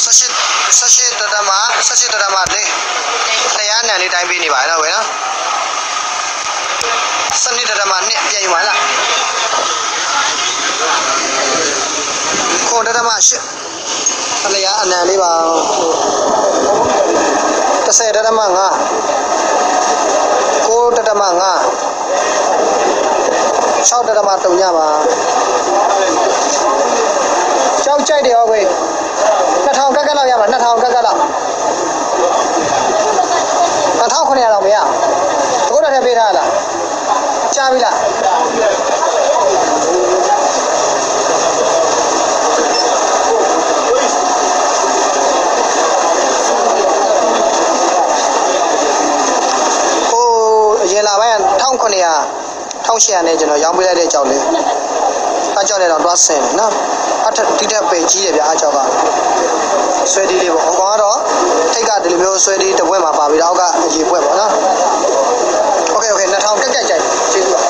18 18တတမ18တတမလေးတရားနံလေးတိုင်းပေးနေပါတော့ကွယ်နော်စနစ်တတမနှစ်ပြန်ယူပါလားခွန်တတမ8တရားအနံလေးပါ30တတမ5 9တတမ5 6တတမ3ညပါကြောက်ကြိုက်တယ်ဟောကွယ် 2000ကက်ကက်လောက်ရမှာ2000ကက်ကက်လောက်2900လောက်မရဘူးဘုရားထဲပေးထားလားကြားပြီလားဟိုအရင်လာပိုင်း1900 1800နဲ့ကျွန်တော်ရောင်းပေးလိုက်တဲ့ကြောက်လေးအကြောက်လေးတော့တွားဆင်တယ်နော်အ ထက်တိတက်ပေကြီးတယ်ဗျအကြောက်ကဆွဲဒီလေးပေါ့ဟိုကောင်ကတော့ထိတ်ကဒီလိုမျိုးဆွဲဒီတစ်ပွဲမှာပါပြီးတော့အောက်ကအရေပွဲပေါ့နော်โอเคโอเค2000ကက်ကက်ကြိုက်ကျေးဇူးပါ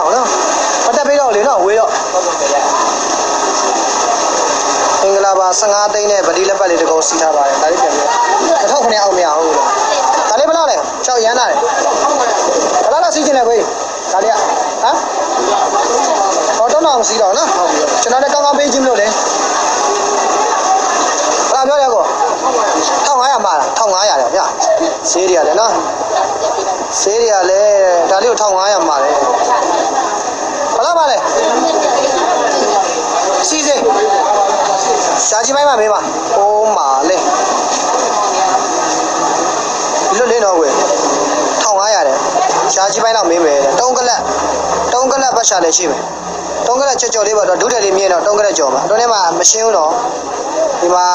အောင်နော်ပတ်တက်ပေးတော့လေနော်ဝေးတော့အင်္ဂလာပါ15သိန်းနဲ့ဗတိလက်ပတ်လေးတစ်ကုန်စီးထားပါတယ်ဒါလေးပြန်ပြ1900အောင်မရဘူးဒါလေးဘယ်လောက်လဲ6ရမ်းလာတယ်ဘယ်လောက်လောက်စီးချင်လဲကိုဒါလေးကဟမ်ဟောတော့တော့စီးတော့နော်ဟုတ်ပြီကျွန်တော်လည်းကောင်းကောင်းပေးခြင်းမလို့လေဘယ်လောက်ပြောရကော1500မှာလား1500တယ်ဗျဈေးတွေကလည်းနော် ဈေးတွေကလည်းဒါလေးကို1500မှာတယ်ဘယ်လောက်ပါလဲစီးစေးရှားကြီးပိုင်းမှာမေးပါဟိုးမာလေလွတ်လင်းတော့ဝယ်1500တယ်ရှားကြီးပိုင်းတော့မေးမယ်တဲ့တုံးကလက်တုံးကလက်ပတ်ရှာလည်းရှိမယ်တုံးကလက်ကြော်ကြော်လေးပါတော့ဒုတယ်လေးမြင်တော့တုံးကလက်ကြော်မှာအတွင်းထဲမှာမရှင်းဘူးတော့ ဒီမှာ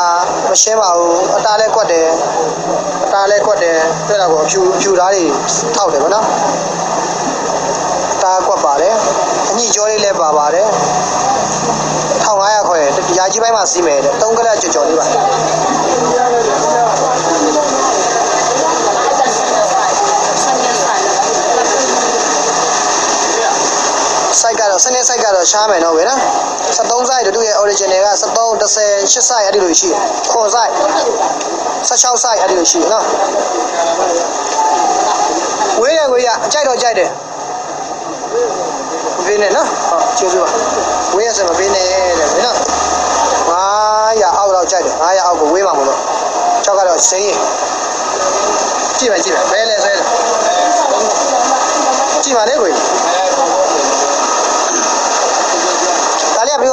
မရှင်းပါဘူးအတားလဲကွက်တယ်အတားလဲကွက်တယ်တွေ့တော့ကိုအဖြူအဖြူသားတွေထောက်တယ်ဗောနော်အတားကွက်ပါတယ်အညိကြောလေးလည်းပါပါတယ်1500ခွဲရာကြီးပိုင်းမှာစီးမယ်တဲ့တုံးကလက်ကြော်ကြော်လေးပါစိုက်ကတော့စနေစိုက်ကတော့ရှားမယ်တော့ဝယ်နော် 73စိုက်တို့ရဲ့ original က73 30 8စိုက်အဲ့ဒီလိုရှိတယ်ခွန်စိုက်16စိုက်အဲ့ဒီလိုရှိတယ်နော်ဝေးရကိုရအကြိုက်တော့ကြိုက်တယ်မပေးနဲ့နော်ဟုတ်ကျေးဇူးပါဝေးရစမပေးနဲ့တဲ့ဝေးနော်900အောက်တော့ကြိုက်တယ်900အောက်ကိုဝေးမှာမလို့6ကတော့စိမ့်ရင်ကြည့်ပါကြည့်ပါဘယ်လဲဆွဲလဲကြည့်ပါလေကိုကြီး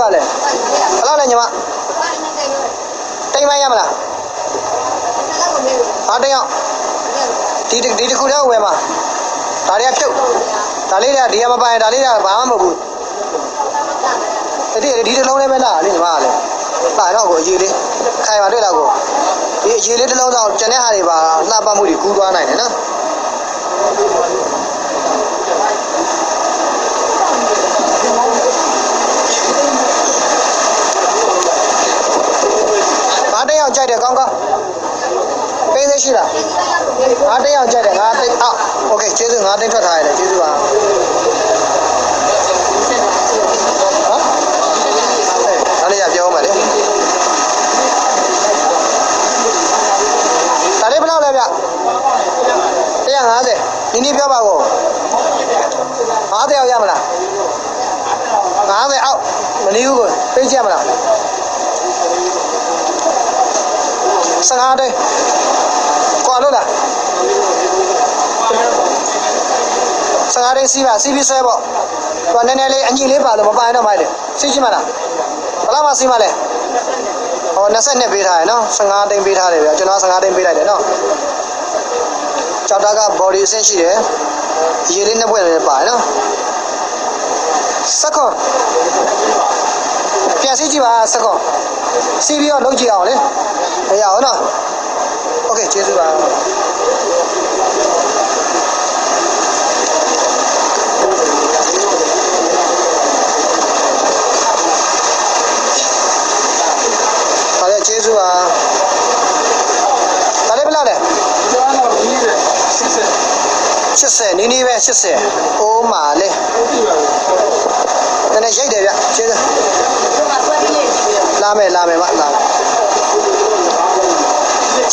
ဒါလေးကဘယ်လိုလဲဘယ်လောက်လဲညီမတိမ်မရမလားဟာတိမ်အောင်ဒီဒီဒီတစ်ခုတည်းဝယ်မှာဒါလေးကဖြုတ်ဒါလေးကဒီကမပိုင်ဒါလေးကဘာမှမဟုတ်ဘူးဒီဒီတစ်လုံးလေးပဲလားလေညီမကလည်းပါတော့ကိုအရေးလေးခိုင်ပါတွေ့လားကိုဒီအရေးလေးတစ်လုံးတော့ကျန်တဲ့ဟာတွေပါလှပမှုတွေကူးသွားနိုင်တယ်နော်ငါတစ်ယော က်ကြိုက်တယ်ကောင်းကောင်းပေးသေးရှိလားငါတစ်ယောက်ကြိုက်တယ်ငါတိတ်အောက်โอเคကျေးဇူးငါတိတ်ထွက်ထားရတယ်ကျေးဇူးပါဟမ်ဒါလေးရပြောဦးမယ်လေဒါလေးဘယ်လောက်လဲဗျ150နင်းနီးပြောပါကော50ရောက်ရမလား50အောက်မလီဘူးကိုပေးကြည့်ရမလား 15တိတ်ကွာလို့လား15တိတ်စီးပါစီးပြီးဆွဲပေါ့သူကနည်းနည်းလေးအညီလေးပါလို့မပိုင်တော့မိုက်တယ်စီးကြည့်မလားဘယ်လောက်မှစီးမလဲဟော22ပေးထားရယ်နော်15တိတ်ပေးထားတယ်ဗျာကျွန်တော်15တိတ်ပေးလိုက်တယ်နော်ကြောက်တာက body အဆင့်ရှိတယ်ရေလေးနှစ်ပွင့်လည်းပါတယ်နော်စက္ကွန်ပြန်စီးကြည့်ပါစက္ကွန်စီးပြီးတော့လုံးကြည့်အောင်လေ မရအောင်နော် โอเคကျေးဇူးပါပါလေကျေးဇူးပါဒါလေးဘယ်လောက်လဲ ကျောင်းတော့ကြီးတယ်စစ်စစ် 80နီးနီးပဲ80အိုးမာလေနည်းနည်းရိတ်တယ်ဗျကျေးဇူးလာမယ်လာမယ်မလာမယ်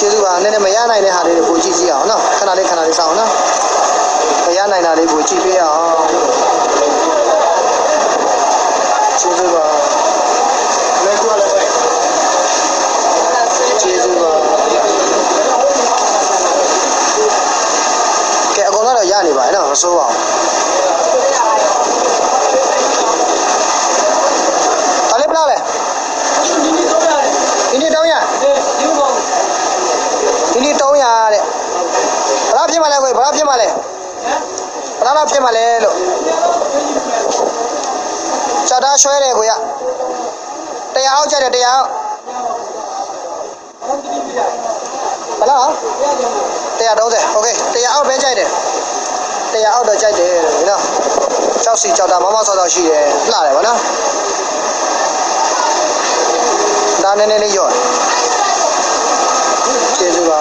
ကျေးဇူးပါနည်းနည်းမရနိုင်တဲ့ဟာလေးကိုကြည့်ကြည့်အောင်နော်ခဏလေးခဏလေးစောင့်နော်မရနိုင်တာလေးကိုကြည့်ပေးအောင်ကျေးဇူးပါလည်းကျွားလည်းပဲကျေးဇူးပါကဲအကုန်လုံးတော့ရနေပါရဲ့နော်မစိုးပါဘူးဒါလေးဘယ်လောက်လဲ ဒီနေ့တော့ရတယ် ဒီနေ့300 ဒီဘော ဒီနေ့300တဲ့ဘယ်လောက်ဖြစ်မှလဲကိုယ်ဘယ်လောက်ဖြစ်မှလဲဘယ် လောက်လောက်ဖြစ်မှလဲလို့စတားရွှဲတယ်ကိုရတရားအောင်ကြတယ်တရားအောင်ဘယ်လောက်130โอเคတရားအောင်ပဲကြိုက်တယ်တရားအောင်တော့ကြိုက်တယ်လို့နော်ကြောက်စီကြောက်တာမမဆောက်ဆောက်ရှိတယ်လှတယ်ဗောနော်ဒါနည်းနည်းလေးရော့ကျေးဇူးပါ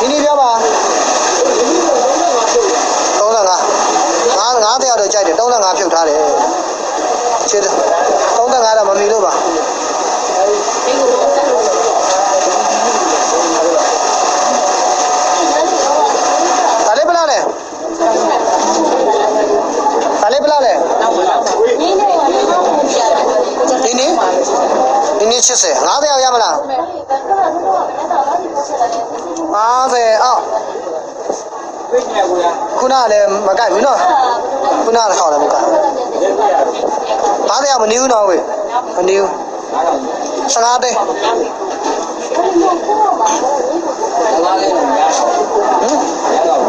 ဒီနေ့ပြောပါ35ငါးငါးတရားတော့ကြိုက်တယ်35ဖြုတ်ထားတယ်ကျေးဇူး35တော့မမီလို့ပါဒါလေးဘယ်လောက်လဲဒါလေးဘယ်လောက်လဲဒီနေ့ဒီနေ့ 80ငါးတရားရမလား50အောက်ဝိညာဉ်ကိုရခုနကလည်းမကြိုက်ဘူးနော်ခုနကခေါက်လည်းမကြိုက်လက်ပြရတယ်ဘားတရားမနေဘူးနော်ဝေးမနေဘူးအားတော့15သိန်းလာလေးနဲ့ရဟမ်ရတော့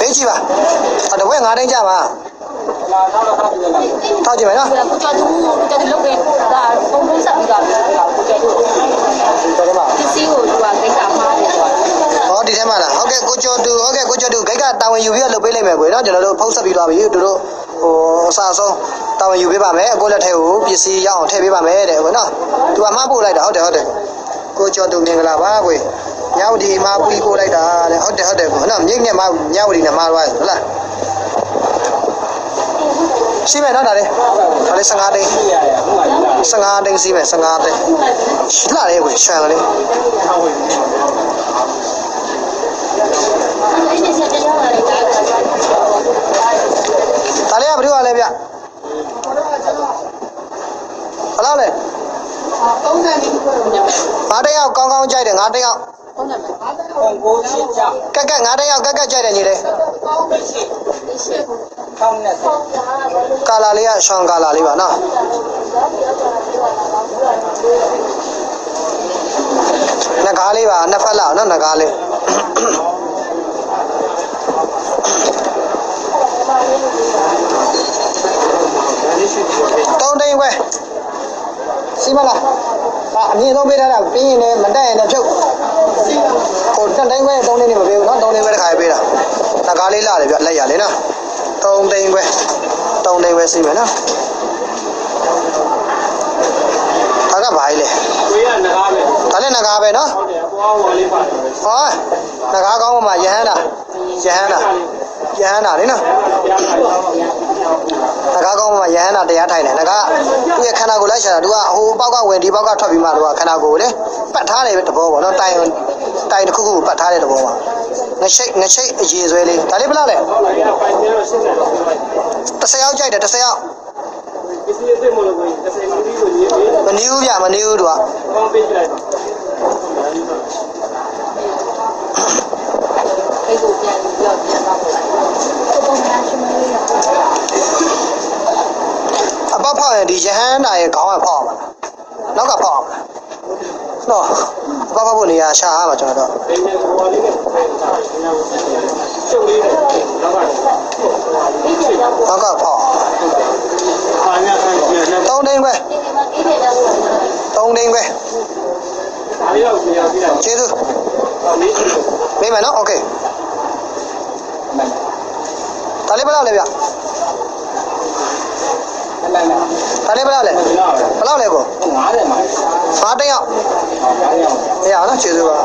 ဘေးကြည့်ပါအတဝက်9သိန်းကြပါလာတော့တော့ ထားပြီးတော့ထောက်ကြည့်မယ်နော်ကိုကျော်သူကိုကျော်သူလုပ်ခဲ့ဒါပုံပုံဆက်ပြီးတော့ကိုကျော်သူဒီထဲမှာပစ္စည်းကိုသူကဂိတ်တာမှားတယ်ဆိုတော့ဟောဒီထဲမှာလားဟုတ်ကဲ့ကိုကျော်သူဟုတ်ကဲ့ကိုကျော်သူဂိတ်ကတာဝန်ယူပြီးတော့လုပ်ပေးလိုက်မယ်ကွယ်နော်ကျွန်တော်တို့ဖုန်းဆက်ပြီးသွားပြီတို့တို့ဟိုအစားဆုံးတာဝန်ယူပေးပါမယ်အကိုလက်ထဲကိုပစ္စည်းရအောင်ထည့်ပေးပါမယ်တဲ့ကွယ်နော်သူကမှားပို့လိုက်တာဟုတ်တယ်ဟုတ်တယ်ကိုကျော်သူမင်္ဂလာပါကွယ်ညဝတီမှာပူပို့လိုက်တာတဲ့ဟုတ်တယ်ဟုတ်တယ်ကွယ်နော်မြိတ်နဲ့မှာညဝတီနဲ့မှာသွားရဟုတ်လား ရှိမယ်နော်ဒါလေးဒါလေး15သိန်းပြရတယ်ဟိုကလာ15သိန်းစီးမယ်15သိန်းလှတယ်ကွယ်ရွှံကလေးထားဝင်အဲ့ဒီဆက်တရားလာတယ်ဒါကဒါလေးကဘယ်လိုလဲဗျဘယ်လောက်လဲ30မိနစ်ကိုညမယ်ငါးတစ်ယောက်ကောင်းကောင်းကြိုက်တယ်ငါးတစ်ယောက် ပုံညမယ်ပုံကိုရှင်းချကက်ကက်ငါးတစ်ယောက်ကက်ကက်ကြိုက်တယ်ညီလေးကောင်းနဲ့ဆိုကာလာလေးကရှောင်းကာလာလေးပါနော်နဂါးလေးပါနှစ်ဖက်လောက်နော်နဂါးလေးတုံးသိန်းခွဲ စီမလားအာအမြင့်ဆုံးပေးထားတာပြင်းရင်လည်းမတက်ရင်လည်းဖြုတ်ကိုတက်တိုင်းခွဲတုံးသိန်းနေမပေးဘူးနော်တုံးသိန်းခွဲတစ်ခါပေးတာနဂါးလေးလာတယ်ဗျလက်ရလေးနော်တုံးသိန်းခွဲတုံးသိန်းခွဲစီမယ်နော်ဒါကဘာကြီးလဲဝေးရနဂါးပဲဒါလည်းနဂါးပဲနော်ဟုတ်တယ်အပေါ်ဝါလေးပါတယ်ဟောနဂါးကောင်းမှယဟန်တာယဟန်တာ ယဟန်တာလေနော်တရားထိုင်တော့နဂါးကောင်းမှယဟန်တာတရားထိုင်တယ်နဂါးသူ့ရဲ့ခန္ဓာကိုယ်လိုက်ရှာတာသူကဟိုပေါက်ကဝင်ဒီပေါက်ကထွက်ပြီးမှသူကခန္ဓာကိုယ်လေပတ်ထားတယ်တဘောပေါ့နော်တိုင်တိုင်တစ်ခုခုပတ်ထားတဲ့တဘောပါငချိတ်ငချိတ်အရေဆွဲလေးဒါလေးဘယ်လောက်လဲဟုတ်လားရပိုင်နေတော့ရှင်းတယ်တော့ပြောလိုက်30ယောက်ကြိုက်တယ်30ယောက်ပစ္စည်းအစ်စ်မလို့ကိုတစ်စိမ်မပြီးလို့ရေးပြီးမနီးဘူးဗျမနီးဘူးသူကကောင်းပေးကြလိုက်ပါဂိတ်ကိုပြန်ပြီးတော့ပြန်တော့ပုံမှန်ရှင်မလေးရ အပတ်ဖောက်ရင်ဒီယဟန်နာရဲ့ခေါင်းကဖောက်အောင်လားနောက်ကဖောက်အောင်လားနော်အပတ်ဖောက်ဖို့နေရာရှာရမှာကျွန်တော်တို့နောက်ကဖောက်သုံးဒိန်းပဲသုံးဒိန်းပဲကျေးဇူးမေးမယ်နော်โอเค ဒါလေးဘယ်လောက်လဲဗျဒါလေးဘယ်လောက်လဲဘယ်လောက်လဲကို90မှာ50တယောက်အေးအားလားကျေးဇူးပါ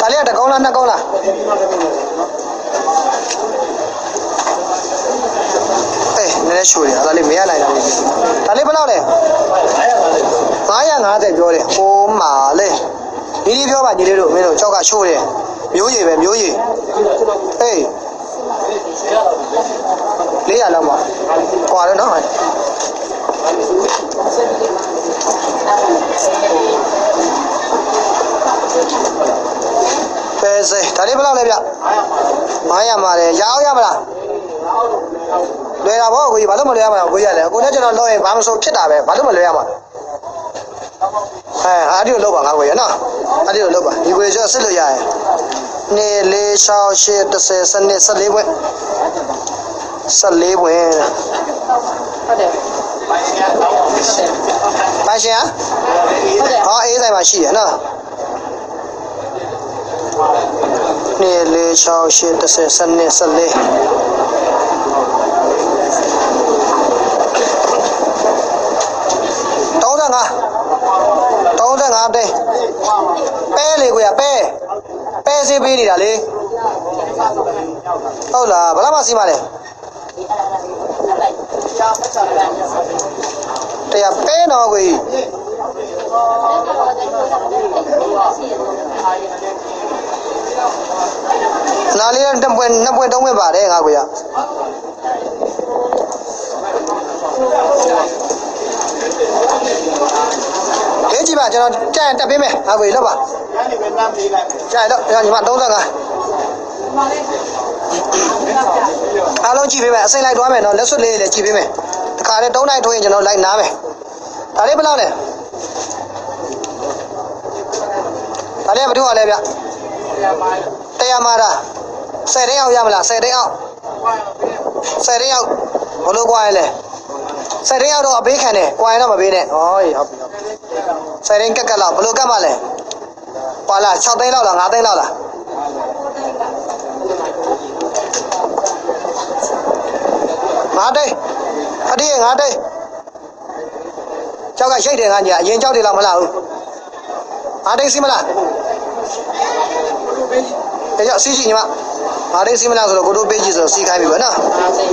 ဒါလေးကတကောင်းလားနှစ်ကောင်းလားအေးနည်းနည်းရှူတယ်ဒါလေးမရနိုင်တာလေဒါလေးဘယ်လောက်လဲ950ပြောတယ်ဟိုးမာလေဒီဒီပြောပါညီလေးတို့မင်းတို့ကြောက်ကရှိုးတယ်မျိုးရည်ပဲမျိုးရည် အေး400လောက်ပါကွာတယ်နော်ပဲစေဒါလေးဘယ်လောက်လဲဗျ900မှာတယ်ရအောင်ရမလားလွယ်တာဗောကိုကြီးဘာလို့မလွယ်ရမှာလဲကိုကြီးရလဲကိုနဲ့ကျွန်တော်လောက်ရင်ဘာမဆိုဖြစ်တာပဲဘာလို့မလွယ်ရမှာအဲအားဒီကိုလောက်ပါငါကိုရနော်အားဒီကိုလောက်ပါဒီကိုရစစ်လို့ရရင် နေလေး6 8 10စနစ်14ဘွဲ့14ဘွဲ့ဟုတ်တယ်ပါရှင်ဟုတ်တယ်ဟောအေးဆိုင်မှာရှိရနော်နေလေး6 8 10စနစ်14 35 35တိန်းပဲလေကိုရပဲ ပဲစေးပေးနေတာလေဟုတ်လားဘယ်လောက်မှစီးမလဲတရားပဲတော့ကိုကြီးနားလေးနဲ့နှစ်ပွင့်နှစ်ပွင့်သုံးပွင့်ပါတယ်ငါကိုရ လေးကြည့်ပါကျွန်တော်ကြိုင်တက်ပေးမယ်ငါကိုကြီးလောက်ပါကြိုင်တော့ညီမ35အားလုံးကြည့်ပေးမယ်အစိမ့်လိုက်သွားမယ်နော်လက်စွပ်လေးလည်းကြည့်ပေးမယ်တခါလေ3နိုင်ထိုးရင်ကျွန်တော်လိုက်နားမယ်ဒါလေးဘယ်လောက်လဲဒါလေးဘယ်သူကလဲဗျတရားမာတာ10တင်းအောင်ရမလား10တင်းအောင်10တင်းအောင်ဘလို့ကွာရလဲ 10တင်းအောင်တော့အပေးခံတယ်ကွာရင်တော့မပေးနဲ့ဟောဟုတ်ပြီဟုတ်ပြီ10တင်းကက်ကက်လောက်ဘလို့ကက်မလဲပါလား6သိန်းလောက်လား9သိန်းလောက်လားငါတိတ်အတိငါတိတ်ကြောက်ကရှိတ်တယ်ငါညာအရင်ကြောက်တယ်လားမလားဘူးငါတိတ်စီမလားတကြောက်စီးရှိညီမငါတိတ်စီမလားဆိုတော့ကိုတို့ပေးကြည့်ဆိုတော့စီးခိုင်းပြီပဲနော်အားစိ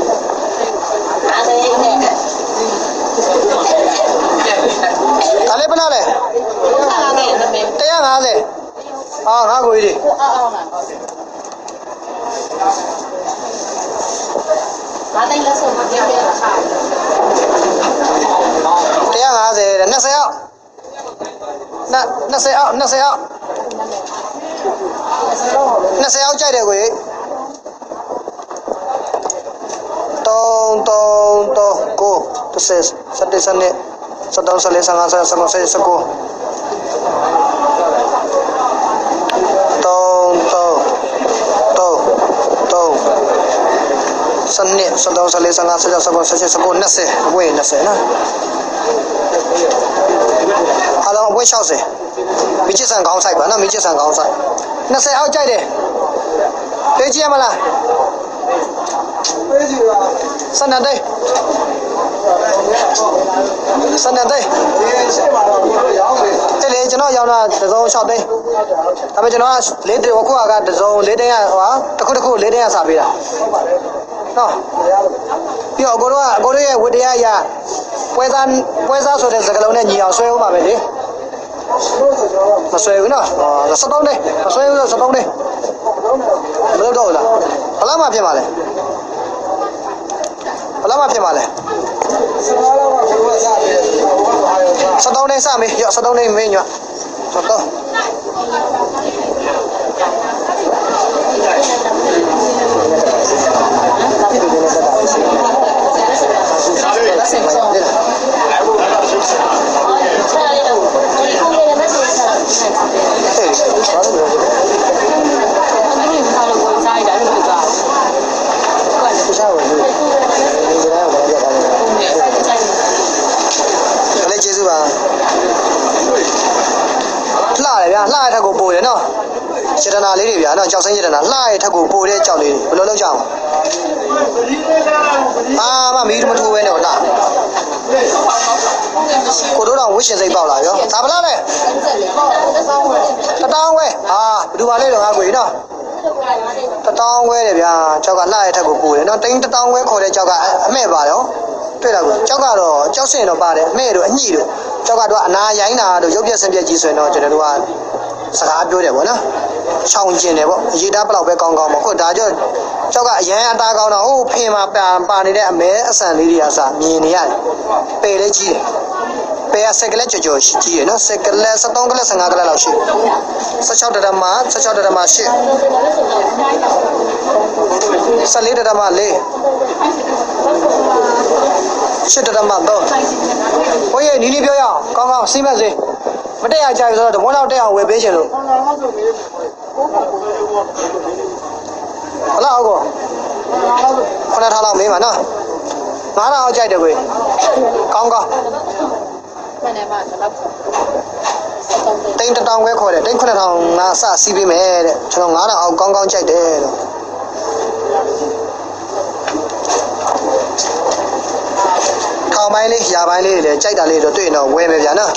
အားစိနဲ့ ဒါလေးဘယ်လောက်လဲအားနဲ့နမေကို150အာငါကိုကြီးအားအောင်လားဘာတိုင်းလဲဆိုမပြောပြတာဟာ150တဲ့20အောက်နှစ်20အောက်20အောက်20အောက်ကြိုက်တယ်ကိုကြီး 3 3 3 9 10 17 17 17 14 15 16 17 19စနစ်စတော့ဆလေးစငါစကြစကောစချစကော20အဝေး20နော်အလုံးအဝေး60မိချစ်ဆန်ကောင်းဆိုင်ပါနော်မိချစ် ဆန်ကောင်းဆိုင်20အောက်ကြိုက်တယ်ပေးကြည့်ရမလားပေးကြည့်ပါစနတဲ့စနတဲ့အဲ့လေကျွန်တော်ရောင်းတာတစ်စုံ6သိန်းဒါပေမဲ့ကျွန်တော်က၄တိအခုကတစ်စုံ၄သိန်းကဟိုတစ်ခုတစ်ခု၄သိန်းကစားပေးတာနော်ပြီးတော့အကိုတို့ကအကိုတို့ရဲ့ဝတ္တရားအရာပွဲသားပွဲသားဆိုတဲ့စကားလုံးနဲ့ညီအောင်ဆွဲဦးပါမယ်လေမဆွဲဘူးနော်ဟောစတောင်းနေမဆွဲဘူးဆိုစတောင်းနေမလုပ်တော့ဘူးလားဘယ်လောက်မှဖြစ်မှာလဲ ဘယ်လောက်မှဖြစ်မှာလဲစတောင်းနေစမေးရစတော လေကလေးကျေးဇူးပါလှတယ်ပါတယ်ဗျာလှရထက်ကိုပိုတယ်နော်စေတနာလေးတွေဗျာနော်ကြောက်စိမ့်စေတနာလှရထက်ကိုပိုတဲ့ကြောက်လေးတွေဘယ်လိုလုပ်ကြအောင်အာမမီးမထိုးပဲနဲ့ဟုတ်လားကိုတို့တော့ဝှရှင်စိတ်ပေါက်လာရောဒါဗလားလဲတတောင်းဝဲဟာဘယ်သူပါလဲတော့ငါကိုကြီးနော်တတောင်းဝဲတယ်ဗျာကြောက်ကလှရထက်ကိုပိုတယ်နော်တိန်းတတောင်းဝဲခေါ်တဲ့ကြောက်ကအမဲ့ပါတော့တွေ့လားကိုကြောက်ကတော့ကြောက်စင်တော့ပါတယ်အမဲ့တို့အညှိတို့ ကြောက်ကတော့အနာရိုင်းတာတို့ရုပ်ပြက်ဆင်းပြက်ကြီးဆိုရင်တော့ကျွန်တော်တို့ကစကားပြောတယ်ဗောနော်ချောင်းကျင်တယ်ဗောအရေးသားဘလောက်ပဲကောင်းကောင်းပေါ့ခုဒါကြောင့်ကြောက်ကအရန်အသားကောင်းတော့ဟိုဖင်မှာပါပါနေတဲ့အမဲအဆန်လေးတွေကစမြင်နေရတယ်ပယ်လေးကြီးတယ်ပယ်ကစက်ကလက်ကြော်ကြော်ရှိကြီးရယ်နော်စက်ကလက်73ကလက်15ကလက်လောက်ရှိ16တရမ16တရမရှိ14တရမ4 8တရမ3ဘိုးရဲ့နီးနီးပြောရအောင်ကောင်းကောင်းစိမ့်မစေမတက်ရကြဘူးဆိုတော့တဘုံတော့တက်အောင်ဝယ်ပေးချင်လို့ဟလာဟုတ်ကောခဏထားလောက်မေးပါနော်ငါးတော့ကြိုက်တယ်ကွေကောင်းကောင်းမနေ့မှတော့စက်တုံးလေးတိန်တစ်တောင်ခွဲခေါ်တယ်တိန်9000ငါစစီးပေးမယ်တဲ့ကျွန်တော်9000အောက်ကောင်းကောင်းကြိုက်တယ်လို့ ထောင်ပိုင်းလေးရာပိုင်းလေးတွေလည်းကြိုက်တာလေးတော့တွေ့ရင်တော့ဝယ်မယ်ဗျာနော်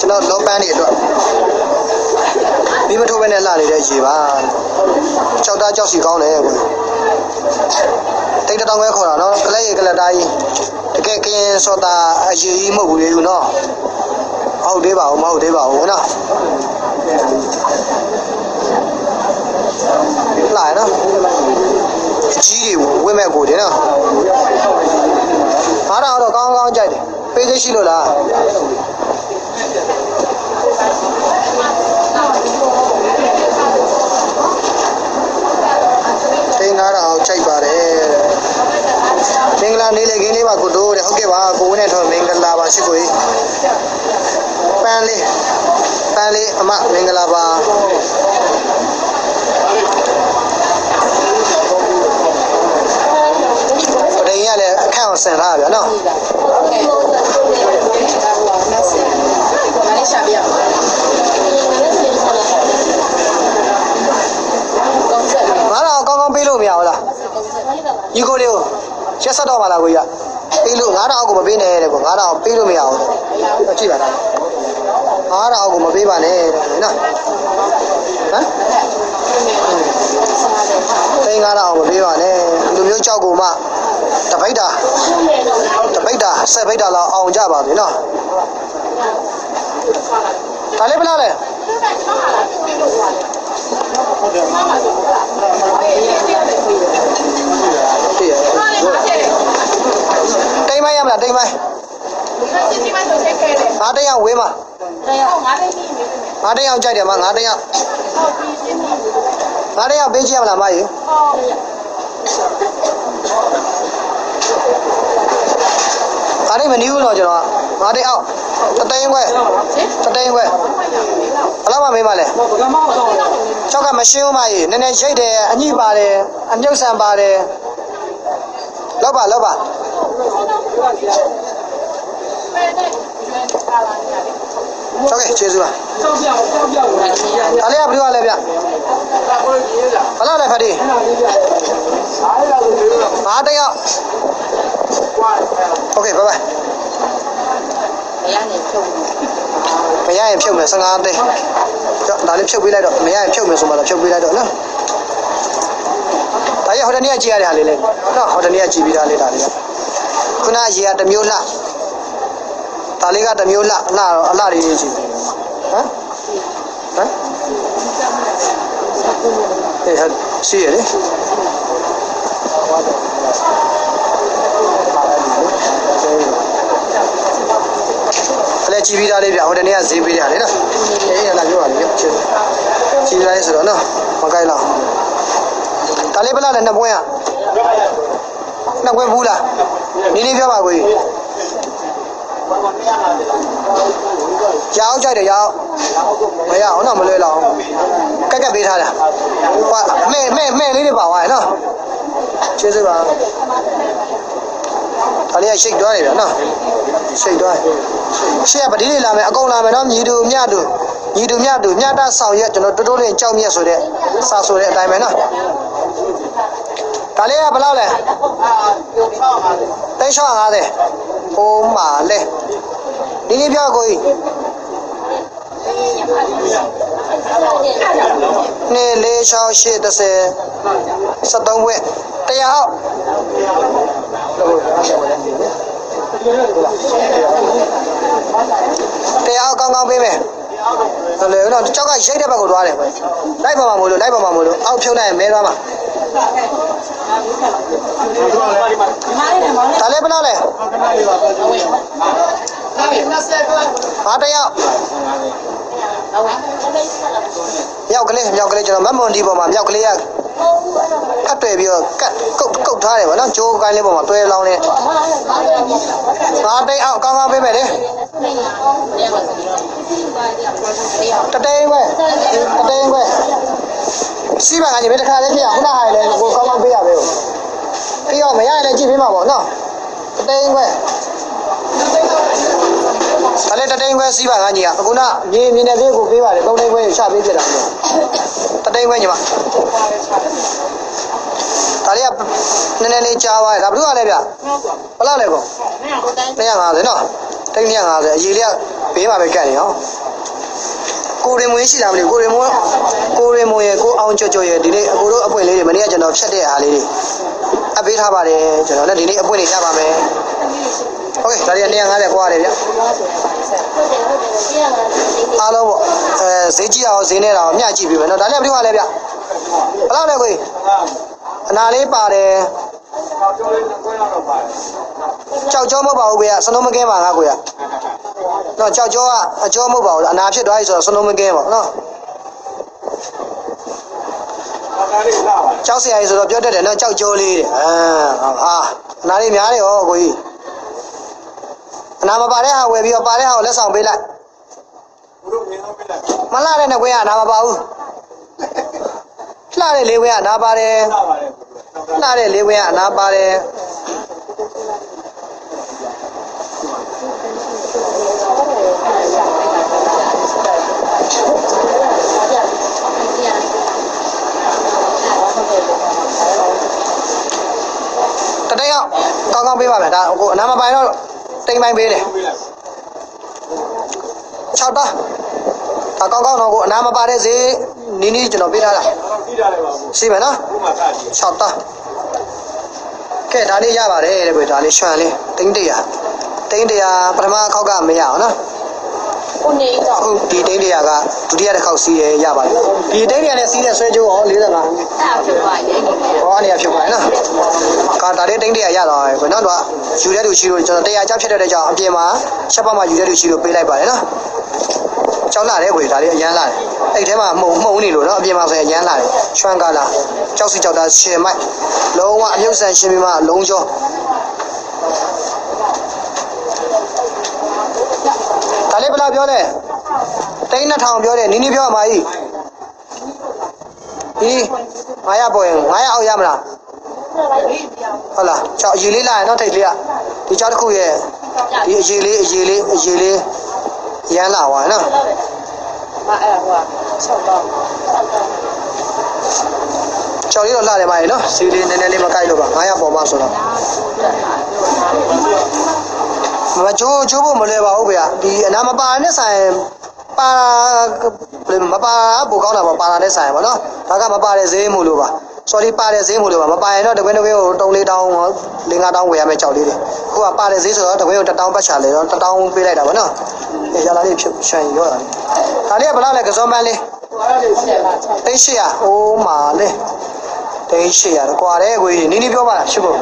ကျွန်တော်လောပန်းတွေအတွက်မိမထိုးပဲနဲ့လှနေတဲ့ရေပါကြောက်တာကြောက်စီကောင်းတယ်ကွတိန်တစ်တောင်ခွဲခေါ်တာနော်ကလက်ရေကလက်သားကြီးတကယ်ကရင်စောတာအရေးကြီးမဟုတ်ဘူးလေဦးနော်မဟုတ်သေးပါဘူးမဟုတ်သေးပါဘူးနော်လာရနော်ကြီးတွေဝိမဲ့ကိုတယ်နော် အားတော့ကောင်းကောင်းကြိုက်တယ်ပေးသေးရှိလို့လားတင်းကားတော့ကြိုက်ပါတယ်မင်္ဂလာနေ့လေခင်းလေးပါကိုတို့တဲ့ဟုတ်ကဲ့ပါကိုဝင်းနဲ့ထော်မင်္ဂလာပါရှိကိုကြီးပန်းလေးပန်းလေးအမမင်္ဂလာပါပ ဆင်ထားဗျာနော်ကဲဟုတ်ဒါဟိုကမက်ဆေ့မလေးရှာပြရအောင်ကောင်းစက်လေးငါတော့ကောင်းကောင်းပေးလို့မရဘူးလားကောင်းစက်လေးညီကိုလေးကိုရက်ဆက်တော့ပါလားကိုကြီးကပေးလို့ငါတော့အောက်ကိုမပေးနဲ့တဲ့ကိုငါတော့ပေးလို့မရဘူးတဲ့ကြည့်ပါလားငါတော့အောက်ကိုမပေးပါနဲ့တဲ့နော်ဟမ်သိန်းငါတော့အောက်မပေးပါနဲ့လူမျိုးကြောက်ကိုမှ တပိတ်တာတပိတ်တာဆက်ပိတ်တာလောက်အောင်ကြပါစေနော်ဒါလေးဘလားလဲတည်ရတိမ်မိုင်းရမလားတိမ်မိုင်းငါတယောက်ဝေးမှာငါတယောက်ကြိုက်တယ်မငါတယောက်ငါတယောက်ပေးကြည့်ရမလားမကြီး အားရမနီးဘူးတော့ကျွန်တော်ငါတယောက်တသိန်းခွဲတသိန်းခွဲဘယ်လောက်မှမေးပါလဲဘယ်မှာတော့ကျောက်ကမရှင်းဘူးမကြီးနည်းနည်းရိတ်တယ်အညိပါတယ်အမြုပ်ဆန်ပါတယ်လောက်ပါလောက်ပါကျောက်ကကျေးဇူးပါကြောက်ပြအော င်ကြောက်ပြအောင်လာကြည့်ရ ဒါလေးကဘယ်လိုလဲဗျ တာကိုကြီးရ ဘယ်လောက်လဲဖတ်ဒီ အဲ့ဒါလေးပြအားရလို့ပြောတော့ ငါတယောက် ကွာ โอเคဘိုင်ဘိုင် မရနေဖြုတ်နေ မရရင်ဖြုတ်မယ်15သိန်းကျောက်ဒါလေးဖြုတ်ပေးလိုက်တော့မရရင်ဖြုတ်မယ်ဆိုမှတော့ဖြုတ်ပေးလိုက်တော့နော်ဒါရဟိုတနေ့ကကြည့်ရတဲ့ဟာလေးလေနော်ဟိုတနေ့ကကြည့်ပြီးသားလေးဒါလေးကခုနရေကတစ်မျိုးလှ ဒါလေးကတစ်မျိုးလှလှတော့အလှလေးလေးကြည့်ဟမ်ဟမ်အေးဟာရှိရလေအလဲကြည့်ပြီးသားလေးဗျဟိုတနေ့ကဈေးပေးတယ်ဟာလေနော်အေးလာပြောပါလေချစ်ကြည့်လိုက်ဆိုတော့နော်မကိုက်လောက်ဒါလေးဘယ်လောက်လဲနှစ်ပွင့်อ่ะနှစ်ပွင့်ဘူးလားနီးနီးပြောပါကိုကြီး ရအောင်ကြိုက်တယ်ရအောင်မရအောင်တော့မလွယ်လောက်အောင်ကက်ကက်ပေးထားတာဟိုမဲမဲမဲလေးတွေပါသွားရနော်ကျေးဇူးပါဒါလေးကရှိတ်သွားနေဗျနော်ရှိတ်သွားရှိတ်ကပတိလေးလာမယ်အကုန်လာမယ်နော်မြည်သူမြတ်သူညီတူမြတူမြတ်တဆောင်ရွက်ကျွန်တော်တိုးတိုးလေးကြောက်မြက်ဆိုတဲ့စာဆိုတဲ့အတိုင်းပဲနော်ဒါလေးကဘယ်လောက်လဲသိန်း650 ဟိုမှာလဲဒီနေ့ပြောကိုကြီးနေလေး6 8 30 73ဝက်တရားဟောက်တရားဟောက်ကောင်းကောင်းပေးမယ်ဟိုလေတော့ကြောက်ကရိတ်တဲ့ဘက်ကိုသွားတယ်လိုက်ပါမှာမို့လို့လိုက်ပါမှာမို့လို့အောက်ဖြုံးလိုက်ရင်မဲသွားမှာ ဒါလေးဘယ်လောက်လဲဟာတယောက်မြောက်ကလေးမြောက်ကလေးကျွန်တော်မတ်မွန်ဒီပေါ်မှာမြောက်ကလေးကကတ်တွေ့ပြီးတော့ကတ်ကုတ်ကုတ်ထားတယ်ဗောနော်ဂျိုးကိုင်းလေးပေါ်မှာတွဲလောင်းနေဟာတိတ်အောင်ကောင်းကောင်းပေးမယ်လေတတိန်ပဲတတိန်ပဲ စီးပါကကြီးပဲတစ်ခါလေးပြရခုနဟာလေကိုကောင်းကောင်းပေးရပဲပြီးတော့မရရင်လည်းကြည့်ပေးမှာပေါ့နော်တတိန်ပဲဒါလည်းတတိန်ခွဲစီးပါကကြီးကအခုနမြေမြေနယ်သေးကိုပေးပါတယ်သုံးတိန်ခွဲကိုချပေးပြတာတတိန်ခွဲညီမဒါလေးကနည်းနည်းလေးကြားသွားတယ်ဒါဘယ်လိုလဲဗျဘယ်လောက်လဲကော250နော်တိန်250အရေးလေးကဘေးမှာပဲကတ်နေအောင် ကိုရင်မွေးရှိတာမလို့ကိုရင်မွေးကိုရင်မွေးရကိုအောင်ကြော်ကြော်ရဒီနေ့အကိုတို့အပွင့်လေးတွေမနေ့ကကျွန်တော်ဖြတ်တဲ့အားလေးတွေအပေးထားပါတယ်ကျွန်တော်လည်းဒီနေ့အပွင့်လေးရပါမယ်โอเคဒါလေးက250ကွာတယ်ဗျအားလုံးပေါ့အဲဈေးကြီးအောင်ဈေးနဲ့တော့မျှကြည့်ပြီမယ်နော်ဒါလည်းဘယ်လိုလဲဗျဘယ်လောက်လဲကိုကြီးအနာလေးပါတယ် ကြောက်ကြောမဟုတ်ပါဘူးဗျာစနုံးမကင်းပါငါကိုရနော်ကြောက်ကြောကအကျော်မဟုတ်ပါဘူးအနာဖြစ်သွားပြီဆိုတော့စနုံးမကင်းပါနော်ကြောက်စရာကြီးဆိုတော့ပြောတတ်တယ်နော်ကြောက်ကြောလေးတဲ့အာဟာအနာလေးများတယ်ဟောကိုကြီးအနာမပါတဲ့ဟာဝယ်ပြီးတော့ပါတဲ့ဟာကိုလက်ဆောင်ပေးလိုက်မလှတဲ့နဲ့ကိုရအနာမပါဘူးလှတဲ့လေးကိုရအနာပါတယ် လှတဲ့လေးကိုရအနာပါတယ်တတိယကောင်းကောင်းပေးပါမယ်ဒါကိုအနာမပိုင်တော့တိမ်ပိုင်းပေးတယ်6တာဒါကောင်းကောင်းတော့ကိုအနာမပါတဲ့ဈေး နီးနီးကျွန်တော်ပေးထားတာရှိမယ်နော်6တာကဲဒါလေးရပါတယ်တဲ့ကွဒါလေးရွှန်လေးတိန်းတရာတိန်းတရာပထမအခေါက်ကမရအောင်နော် ကိုနေတော့အခုဒီတိန်းတရာကဒုတိယတစ်ခေါက်စီးရရပါတယ်ဒီတိန်းတရာနဲ့စီးတဲ့ဆွဲကြိုးရော45အဲ့ဒါဖြစ်သွားရဲ့ဒီနေ့ဟောအနေရဖြစ်ပါတယ်နော်။ကာတာလေးတိန်းတရာရတော့ပဲနော်တော့ယူတဲ့လူရှိလို့ကျွန်တော်တရားချဖြစ်တဲ့ကြောင့်အပြင်မှာချက်ပတ်မှာယူတဲ့လူရှိလို့ပေးလိုက်ပါတယ်နော်။ကြောက်လာတယ်ကိုဒါလေးအရန်လာတယ်။အဲ့ထဲမှာမှုံမှုံနေလို့နော်အပြင်မှာဆိုရင်အရန်လာတယ်။ချွမ်းကာလာကြောက်စီကြောက်တာရှင်မိုက်လုံးဝအမြုပ်ဆန်ရှင်ပြီးမှလုံးကျော်ဒါ လေးဘယ်လောက်ပြောလဲတိန်း2000ပြောတယ်နီးနီးပြောပါမကြီးဒီ900ပေါ်ရင်900အောက်ရမလားဟုတ်လားကြောက်အရေးလေးလာရင်တော့ထိတ်လေးကဒီကြောက်တစ်ခုရဲ့ဒီအရေးလေးအရေးလေးအရေးလေးရမ်းလာသွားနော်မအဲ့ဒါဟိုက6တော့ကြောက်လေးတော့လှတယ်ပါရဲ့နော်စီလေးနည်းနည်းလေးမကိုက်လို့ပါ900ပေါ်မှဆိုတော့ မချိုးချိုးဖို့မလဲပါဘူးဗျာဒီအနာမပါနဲ့ဆိုင်ပါမပါဘူကောင်းတာပေါ့ပါလာတဲ့ဆိုင်ပေါ့နော်ဒါကမပါတဲ့ဈေးမို့လို့ပါ sorry ပါတဲ့ဈေးမို့လို့ပါမပါရင်တော့တကွင်းတကွင်းကို3 4တောင်း5 5တောင်းဝယ်ရမယ်ကြောက်လေးတွေခုကပါတဲ့ဈေးဆိုတော့တကွင်းကို1တောင်းပတ်ချလေတော့1တောင်းပေးလိုက်တာပေါ့နော်အေးရလာလေးဖြစ်ချန်ရောတာဒါလေးကဘယ်လောက်လဲကစောမန်းလေးတယ်လား6တိတ်ရှိရအိုးမာလေ တိတ်ရှိရတော့ကွာတယ်ကိုကြီးနီးနီးပြောပါလားရှိဖို့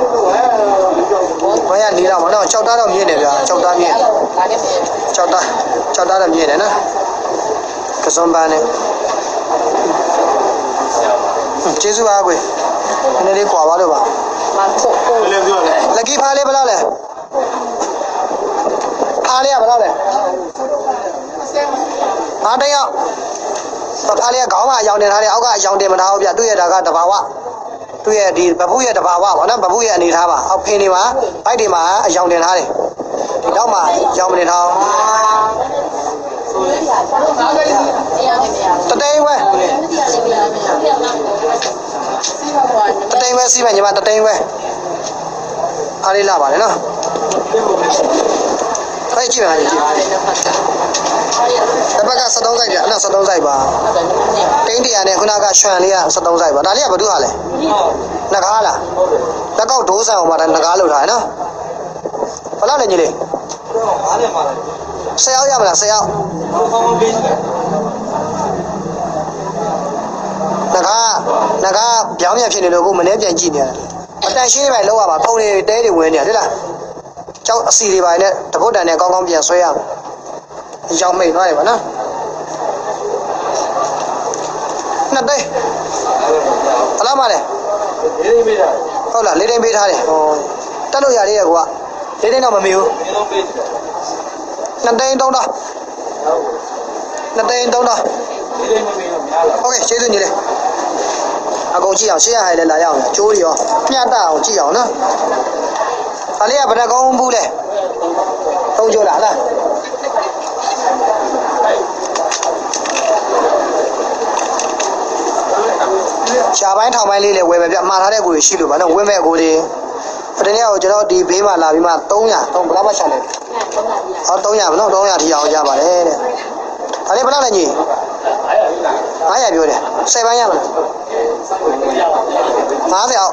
ဘာရနေတော့မနော်ကြောက်သားတော့မြင်တယ်ဗျာကြောက်သားမြင်ဒါနဲ့ပဲကြောက်သားကြောက်သားတော့မြင်တယ်နော်ကစုံပန်းနဲ့ကျေးဇူးပါကွယ်နည်းနည်းလေးကွာပါလို့ပါမဖို့ကိုလက်ကီဖားလေးဘယ်လောက်လဲဖားလေးကဘယ်လောက်လဲငါတယောက်ဖားလေးကခေါင်းကအယောင်တင်ထားတယ်အောက်ကအယောင်တင်မထားဘူးဗျသူ့ရဲ့ဒါကတဘာဝ သူ့ရဲ့ဒီဘဘူးရဲ့တဘာဝပေါ့နော်ဘဘူးရဲ့အနေထားပါအောက်ဖင်းတွေမှာဘိုက်တွေမှာအယောင်တင်ထားတယ်ဒီတော့မှရောင်မတင်ထားတတိယဝဲတတိယဝဲစီးမယ်ညီမတတိယဝဲအားလေးလာပါလေနော် တိုက်ကြည့်တာလေကြည့်တစ်ဘက်က73စိုက်ပြအဲ့ဒါ73စိုက်ပါတင်းတရာနဲ့ခုနကရွှန်လေးက73စိုက်ပါဒါလေးကဘာလို့ဟာလဲနှကားလားလက်ကောက်ဒိုးဆန်အောင်ပါဒါနှကားလို့ထားရနော်ဘယ်လောက်လဲညီလေးဆယ်ရောက်ရမလားဆယ်ရောက်နှကားနှကားပြောင်းပြန်ဖြစ်နေလို့ကိုမနေ့ပြန်ကြည့်နေရတယ်အတန်ရှင်းပဲလောက်ရပါပုံတွေတဲတွေဝင်နေတယ်လား ကြောက်အစီတွေပါနဲ့တပုတ်တန်နဲ့ကောင်းကောင်းပြန်ဆွဲရမယ်ရောင်မိန်သွားတယ်ပါနော်နှစ်သိန်းဘလားမလဲလေးသိန်းပေးထားတယ်ဟုတ်လားလေးသိန်းပေးထားတယ်ဟောတက်လို့ရသေးရဲ့ကွာလေးသိန်းတော့မမေဘူးနှစ်သိန်းသုံးတော့နှစ်သိန်းသုံးတော့လေးသိန်းမမေတော့များလားโอเคကျေးဇူးညီလေးအကုန်ကြည့်အောင်ရှင်းရဟဲ့လဲလာရအောင်ချိုးတွေရောမျှတအောင်ကြည့်အောင်နော် ။ဒါလေးကဘယ်နှကောင်းဘူးလဲ။သုံးကြလားလား။ရှားပိုင်းထောင်ပိုင်းလေးလည်းဝယ်မယ်ဗျမှားထားတဲ့ကိုတွေရှိလို့ပါနော်ဝင်းမဲ့ကိုတွေဒီနေ့ကတော့ကျွန်တော်ဒီဘေးမှာလာပြီးမှ300 3ဘလောက်မှရှာလဲ300ဟုတ်300ဗျနော်300ထိအောင်ရပါတယ်တဲ့ဒါလေးဘလောက်လဲညီ900ပြောတယ်10ပိုင်းရမလား90အောင်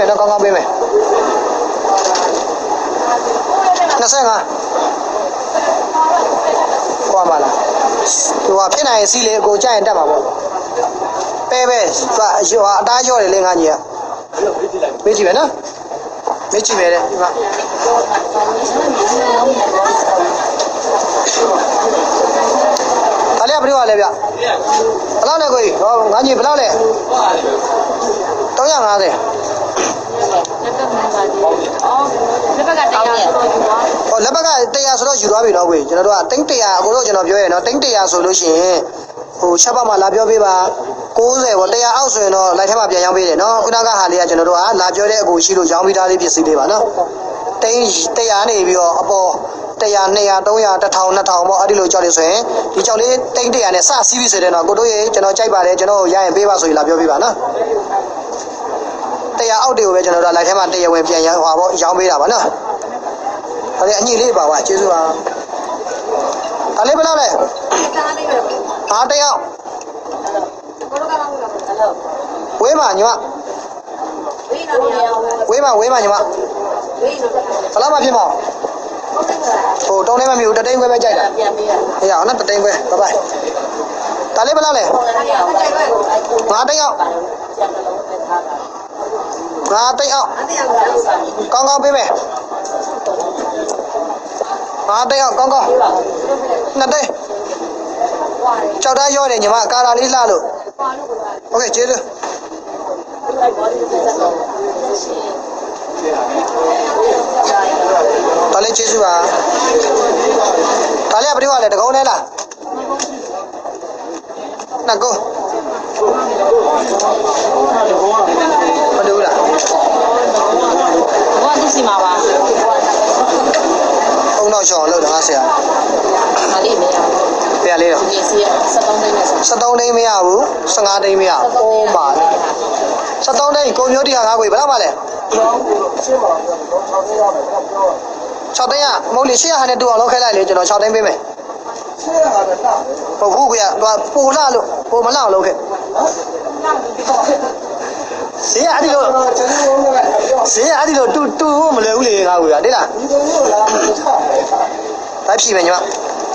မယ်နော်ကောင်းကောင်းပေးမယ်25ဟောပါလားသူကဖြစ်နိုင်ရင်စီးလေအကိုကြိုက်ရင်တက်မှာပေါ့ပဲပဲသူကအတားလျှော့တယ်လေငါကြီးကမေးကြည့်မယ်နော်မေးကြည့်မယ်တဲ့ဒီမှာ ဒါလေးကဘယ်လိုပါလဲဗျဘယ်လောက်လဲကိုကြီးဟောငါကြီးဘယ်လောက်လဲ350လက်ပတ်မှန်ပါသေးအော်လက်ပတ်ကတရားဆိုတော့ယူသွားဟောလက်ဘက်က100ဆိုတော့ယူသွားပြီနော်ကိုကြီးကျွန်တော်တို့ကတိန်း100အကိုတို့ကျွန်တော်ပြောရနော်တိန်း100ဆိုလို့ရှိရင်ဟိုချက်ပတ်မှာလာပြောပေးပါ90ပေါ့100အောက်ဆိုရင်တော့လိုက်ထက်မှာပြန်ရောင်းပေးတယ်နော်ခုနကဟာလေးကကျွန်တော်တို့ကလာပြောတဲ့အကိုရှိလို့ရောင်းပြီးသားလေးပစ္စည်းလေးပါနော်တိန်း100နေပြီးတော့အပေါ် 100 200 300 1000 2000ပေါ့အဲ့ဒီလိုကြောက်လေးဆိုရင်ဒီကြောက်လေးတိန်း100နဲ့စစီးပြီးဆိုတဲ့တော့ကိုတို့ရေကျွန်တော်ကြိုက်ပါတယ်ကျွန်တော်ရရင်ပေးပါဆိုရင်လာပြောပေးပါနော်100အောက်တွေကိုပဲကျွန်တော်တို့ကလိုက်ထက်မှာ100ဝင်ပြန်ရောင်းဟောပေါ့ရောင်းပေးတာပါနော်ဒါလေးအညိလေးပါပါကျေးဇူးပါဒါလေးဘယ်လောက်လဲတားလေးပဲကိုဟာတစ်ယောက်တို့ကလည်းဟုတ်လားဝေးပါညီမဝေးနော်တရားဝေးဝေးပါဝေးပါညီမနော်ဘယ်လောက်မှဖြစ်မအောင် ဟိုတုံးလေးမမီဘူးတတိန်ခွဲပဲကြိုက်တာပြန်ပေးရဟေးအောင်နော်တတိန်ခွဲဘိုင်ဘိုင်ဒါလေးဘယ်လောက်လဲတရားဝေးကြိုက်ပဲငါတစ်ယောက်ငါ ။တော်လေးကျေးဇူးပါ။ဒါလေးကဘယ်လိုလဲတကုံးလဲလား။နှကော။မတူလား။ဘောကစီမှာပါ။ဘုံတော့ချောင်းလို့တော့ဆရာ။မလေးမရဘူး။ပြရလေးတော့။73ဒိန်းနဲ့73ဒိန်းမရဘူး။15ဒိန်းမရဘူး။အိုးပါ။73ဒိန်းကိုမျိုးတရားကားကိုဘယ်လောက်ပါလဲ။ 6သိန်းရမဟုတ်လေ800ဟာနဲ့တူအောင်လုပ်ခဲ့လိုက်လေကျွန်တော်6သိန်းပေးမယ်ဟုတ်ဘူးကွာသူကပိုလာလို့ပိုမလာအောင်လုပ်ခဲ့ဈေးအဲ့ဒီလိုဈေးအဲ့ဒီလိုတူတူမလွယ်ဘူးလေငါကွာတိလားဒါဖြည့်မယ်ညီမ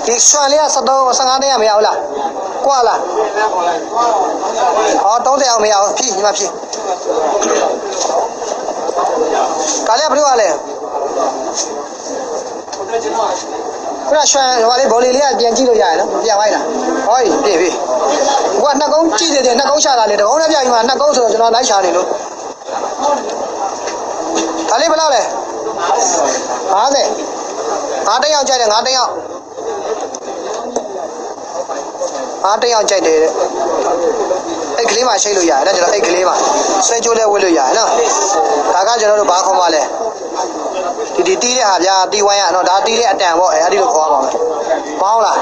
ဒီဆွမ်းလေးက73 15သိန်းရမရဘူးလားကွာလားဟော30အောင်မရဘူးဖြည့်ညီမဖြည့် ဒါလေးကဘယ်လိုလဲခုနရွှန်ဟိုလေးဘောလီလေးကပြန်ကြည့်လို့ရတယ်နော်ပြန်လိုက်တာဟောပြီပြေပြီဟိုကနှစ်ကုန်းကြည့်နေတယ်နှစ်ကုန်းချတာလေတကုန်းနဲ့ပြပြီးမှနှစ်ကုန်းဆိုတော့ကျွန်တော်လိုက်ချနေလို့ဒါလေးဘယ်လောက်လဲ50 50ငါးတယောက်ကြိုက်တယ်ငါးတယောက် ငါတစ်ယောက်ကြိုက်တယ်တဲ့အိတ်ကလေးမှရှိတ်လို့ရတယ်နော်ကျွန်တော်အိတ်ကလေးမှဆွဲကြိုးလဲဝစ်လို့ရတယ်နော်ဒါကကျွန်တော်တို့ဘာခေါ်မှလဲဒီဒီတီးတဲ့ဟာဗျာတီးဝိုင်းရနော်ဒါတီးတဲ့အတန်ပေါ့အဲအဲ့ဒီလိုခေါ်ရပါမယ်မောင်းလား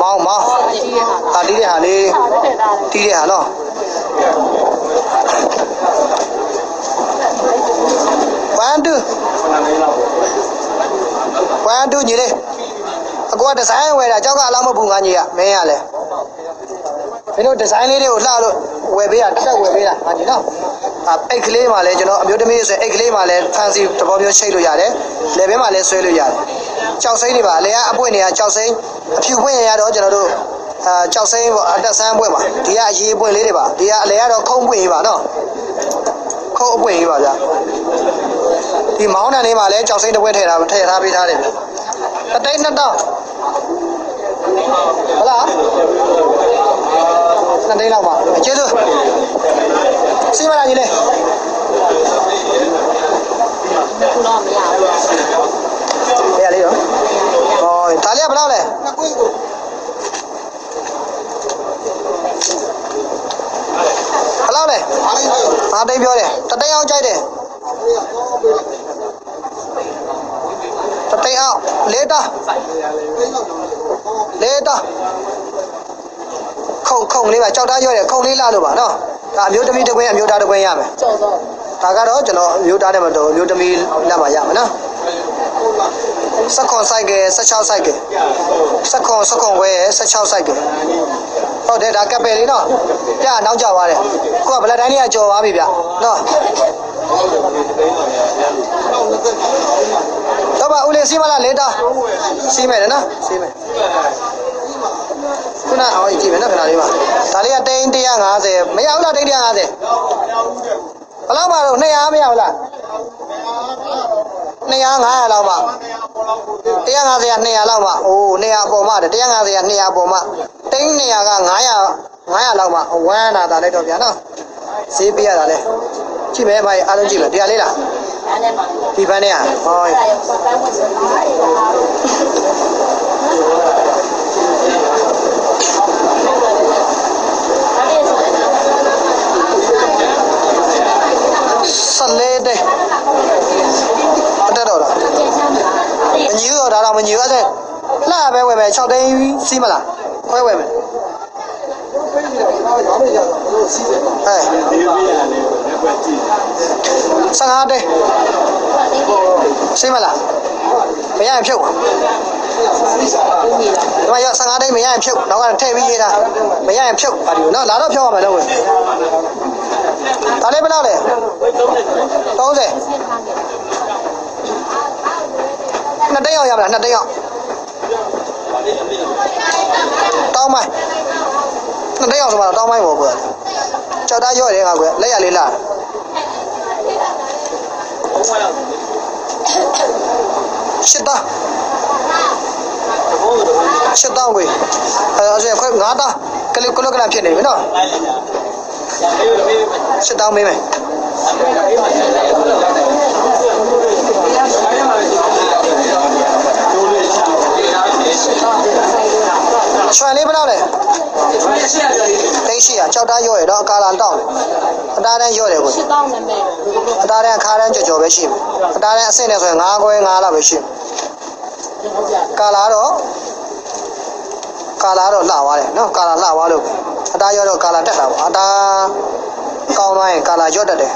မောင်းမောင်းဒီရဟာဟာတီးတဲ့ဟာလေးတဲ့တာတီးတဲ့ဟာနော်1 2 1 2ညီလေးအကွာဒီဇိုင်းဝယ်တာကြောက်ကအလားမဘူးငါညီကမင်းရလဲ မင်းတို့ဒီဇိုင်းလေးတွေကိုလှလို့ဝယ်ပေးတာတစ်ချက်ဝယ်ပေးတာငါညီနော်အအိတ်ကလေးမှလည်းကျွန်တော်အမျိုးသမီးဆိုအိတ်ကလေးမှလည်းဖန်စီတဘောမျိုးချိတ်လို့ရတယ်လေဘင်းမှလည်းဆွဲလို့ရတယ်ကြောက်စိမ့်တွေပါအလေကအပွင့်တွေကကြောက်စိမ့်အဖြူပွင့်ရတော့ကျွန်တော်တို့အာကြောက်စိမ့်ပေါ့အတက်ဆန်းပွင့်ပါဒီကအရေးပွင့်လေးတွေပါဒီကအလေကတော့ခုံးပွင့်ရေးပါနော်ခုံးအပွင့်ရေးပါဗျာဒီမောင်းတန်လေးမှလည်းကြောက်စိမ့်တစ်ပွင့်ထည့်ထားထည့်ထားပေးထားတယ်ဗျအတိတ်နှစ်တောင်း နှစ်တိတ်လောက်ပါကျေးဇူးစီမလာကြီးလေခုတော့မရဘူး။ရလေးရော။ဟောဒါလေးကဘယ်လောက်လဲ။ဘယ်လောက်လဲ။အားတိတ်ပြောတယ်။တတိယအောင်ကြိုက်တယ်။တတိယအောင်လေးတာလေးတာ ခုံခုံလေးပါကြောက်သားရွရတယ်ခုံလေးလာလို့ပါနော်။ဒါအမျိုးသမီးတစ်ခွင်းအမျိုးသားတစ်ခွင်းရမယ်ကြော်တော့။ဒါကတော့ကျွန်တော်အမျိုးသားနဲ့မတော်အမျိုးသမီးလက်မှာရမယ်နော်။စက်ခွန်စိုက်က16စိုက်ကစက်ခွန်စက်ခွန်ဝဲ16စိုက်ကဟုတ်တယ်ဒါကပ်ပယ်လေးနော်ပြနောက်ကျသွားတယ်ခုကဗလက်တိုင်းလေးကကြော်သွားပြီဗျနော်တော့ပါဦးလေးစီးမလားလေတာစီးမယ်နော်စီးမယ် ခုနအော်ကြည့်မယ်နော်ခဏလေးပါဒါလေးကတိန်း150မရဘူးလားတိန်း150ဘယ်လောက်ပါတော့200မရဘူးလား200 500လောက်ပါ150က200လောက်ပါအိုး200အပေါ်မှာ150က200အပေါ်မှာတိန်း200က900 900လောက်ပါဝမ်းနာတာလိုက်တော့ဗျာနော်ဈေးပေးရတာလဲကြည့်မယ်ဗျအားလုံးကြည့်မယ်တရားလေးလားအဲ့နဲ့မှာဒီဘန်းနဲ့ဟောအဲ့ 14တိန်းအတက်တော့လားမညူတော့ဒါတော့မညူအဲ့ဒါလှပဲဝယ်မယ်6တိန်းစီးမလားခွဲဝယ်မယ်ဟဲ့15တိန်းစီးမလားမရရင်ဖြုတ်ပါဒီမှာရ15တိတ်မရရင်ဖြုတ်နောက်ကထည့်ပြီးရေးတာမရရင်ဖြုတ်ပါဒီနော်လာတော့ဖြုတ်ရမယ်လို့ဝင် ဒါလေးဘယ်လောက်လဲ30နှစ်တိတ်ရောက်ရမလားနှစ်တိတ်ရောက်တောင်းမိုင်းနှစ်တိတ်ရောက်ဆိုမှတော့တောင်းမိုင်းပေါ့ကွယ်ကြောက်သားရော့တယ်ငါကွယ်လက်ရလေးလာရှစ်သားရှစ်တောင်းကိုအဲအဲ့ဒါခွဲ9တောင်းကလေးကလကလဖြစ်နေပြီနော် ရှစ်တောင်းမေးမယ်ချွန်လေးဘယ်လောက်လဲတိတ်ရှိရကြောက်သားရော့ရတော့အကာလာတောင်းအသားတန်းရော့တယ်ကိုရှစ်တောင်းနဲ့မဲ့အသားတန်းအခါတန်းကြော်ကြော်ပဲရှိမယ်အသားတန်းအဆင့်နဲ့ဆိုရင်9ခွဲ9လောက်ပဲရှိမယ်ကာလာတော့ကာလာတော့လှသွားတယ်နော်ကာလာလှသွားလို့ အသားရော့တော့ကာလာတက်တာပေါ့အသားကောင်းသွားရင်ကာလာရော့တက်တယ်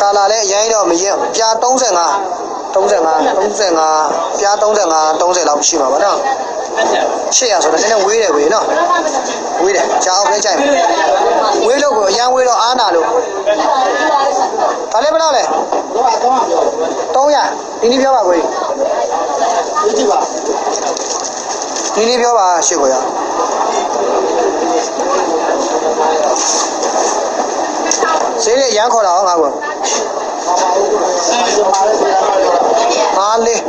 ကာလာလည်းအရင်တော့မရင်ပြာ35 35 35ပြာ35 30လောက်ရှိမှာပါနော်800ဆိုတော့နည်းနည်းဝေးတယ်ဝေးနော်ဝေးတယ်ကြာအောင်ပဲကြိုက်မယ်ဝေးလို့ကိုအရန်ဝေးတော့အားနာလို့ဒါလည်းဘယ်လောက်လဲ300ဒီနေ့ပြောပါကိုဒီနေ့ပြောပါရှေ့ကိုရ ဈေးရရန်ခေါ်တာဟောငါကွငါးလေး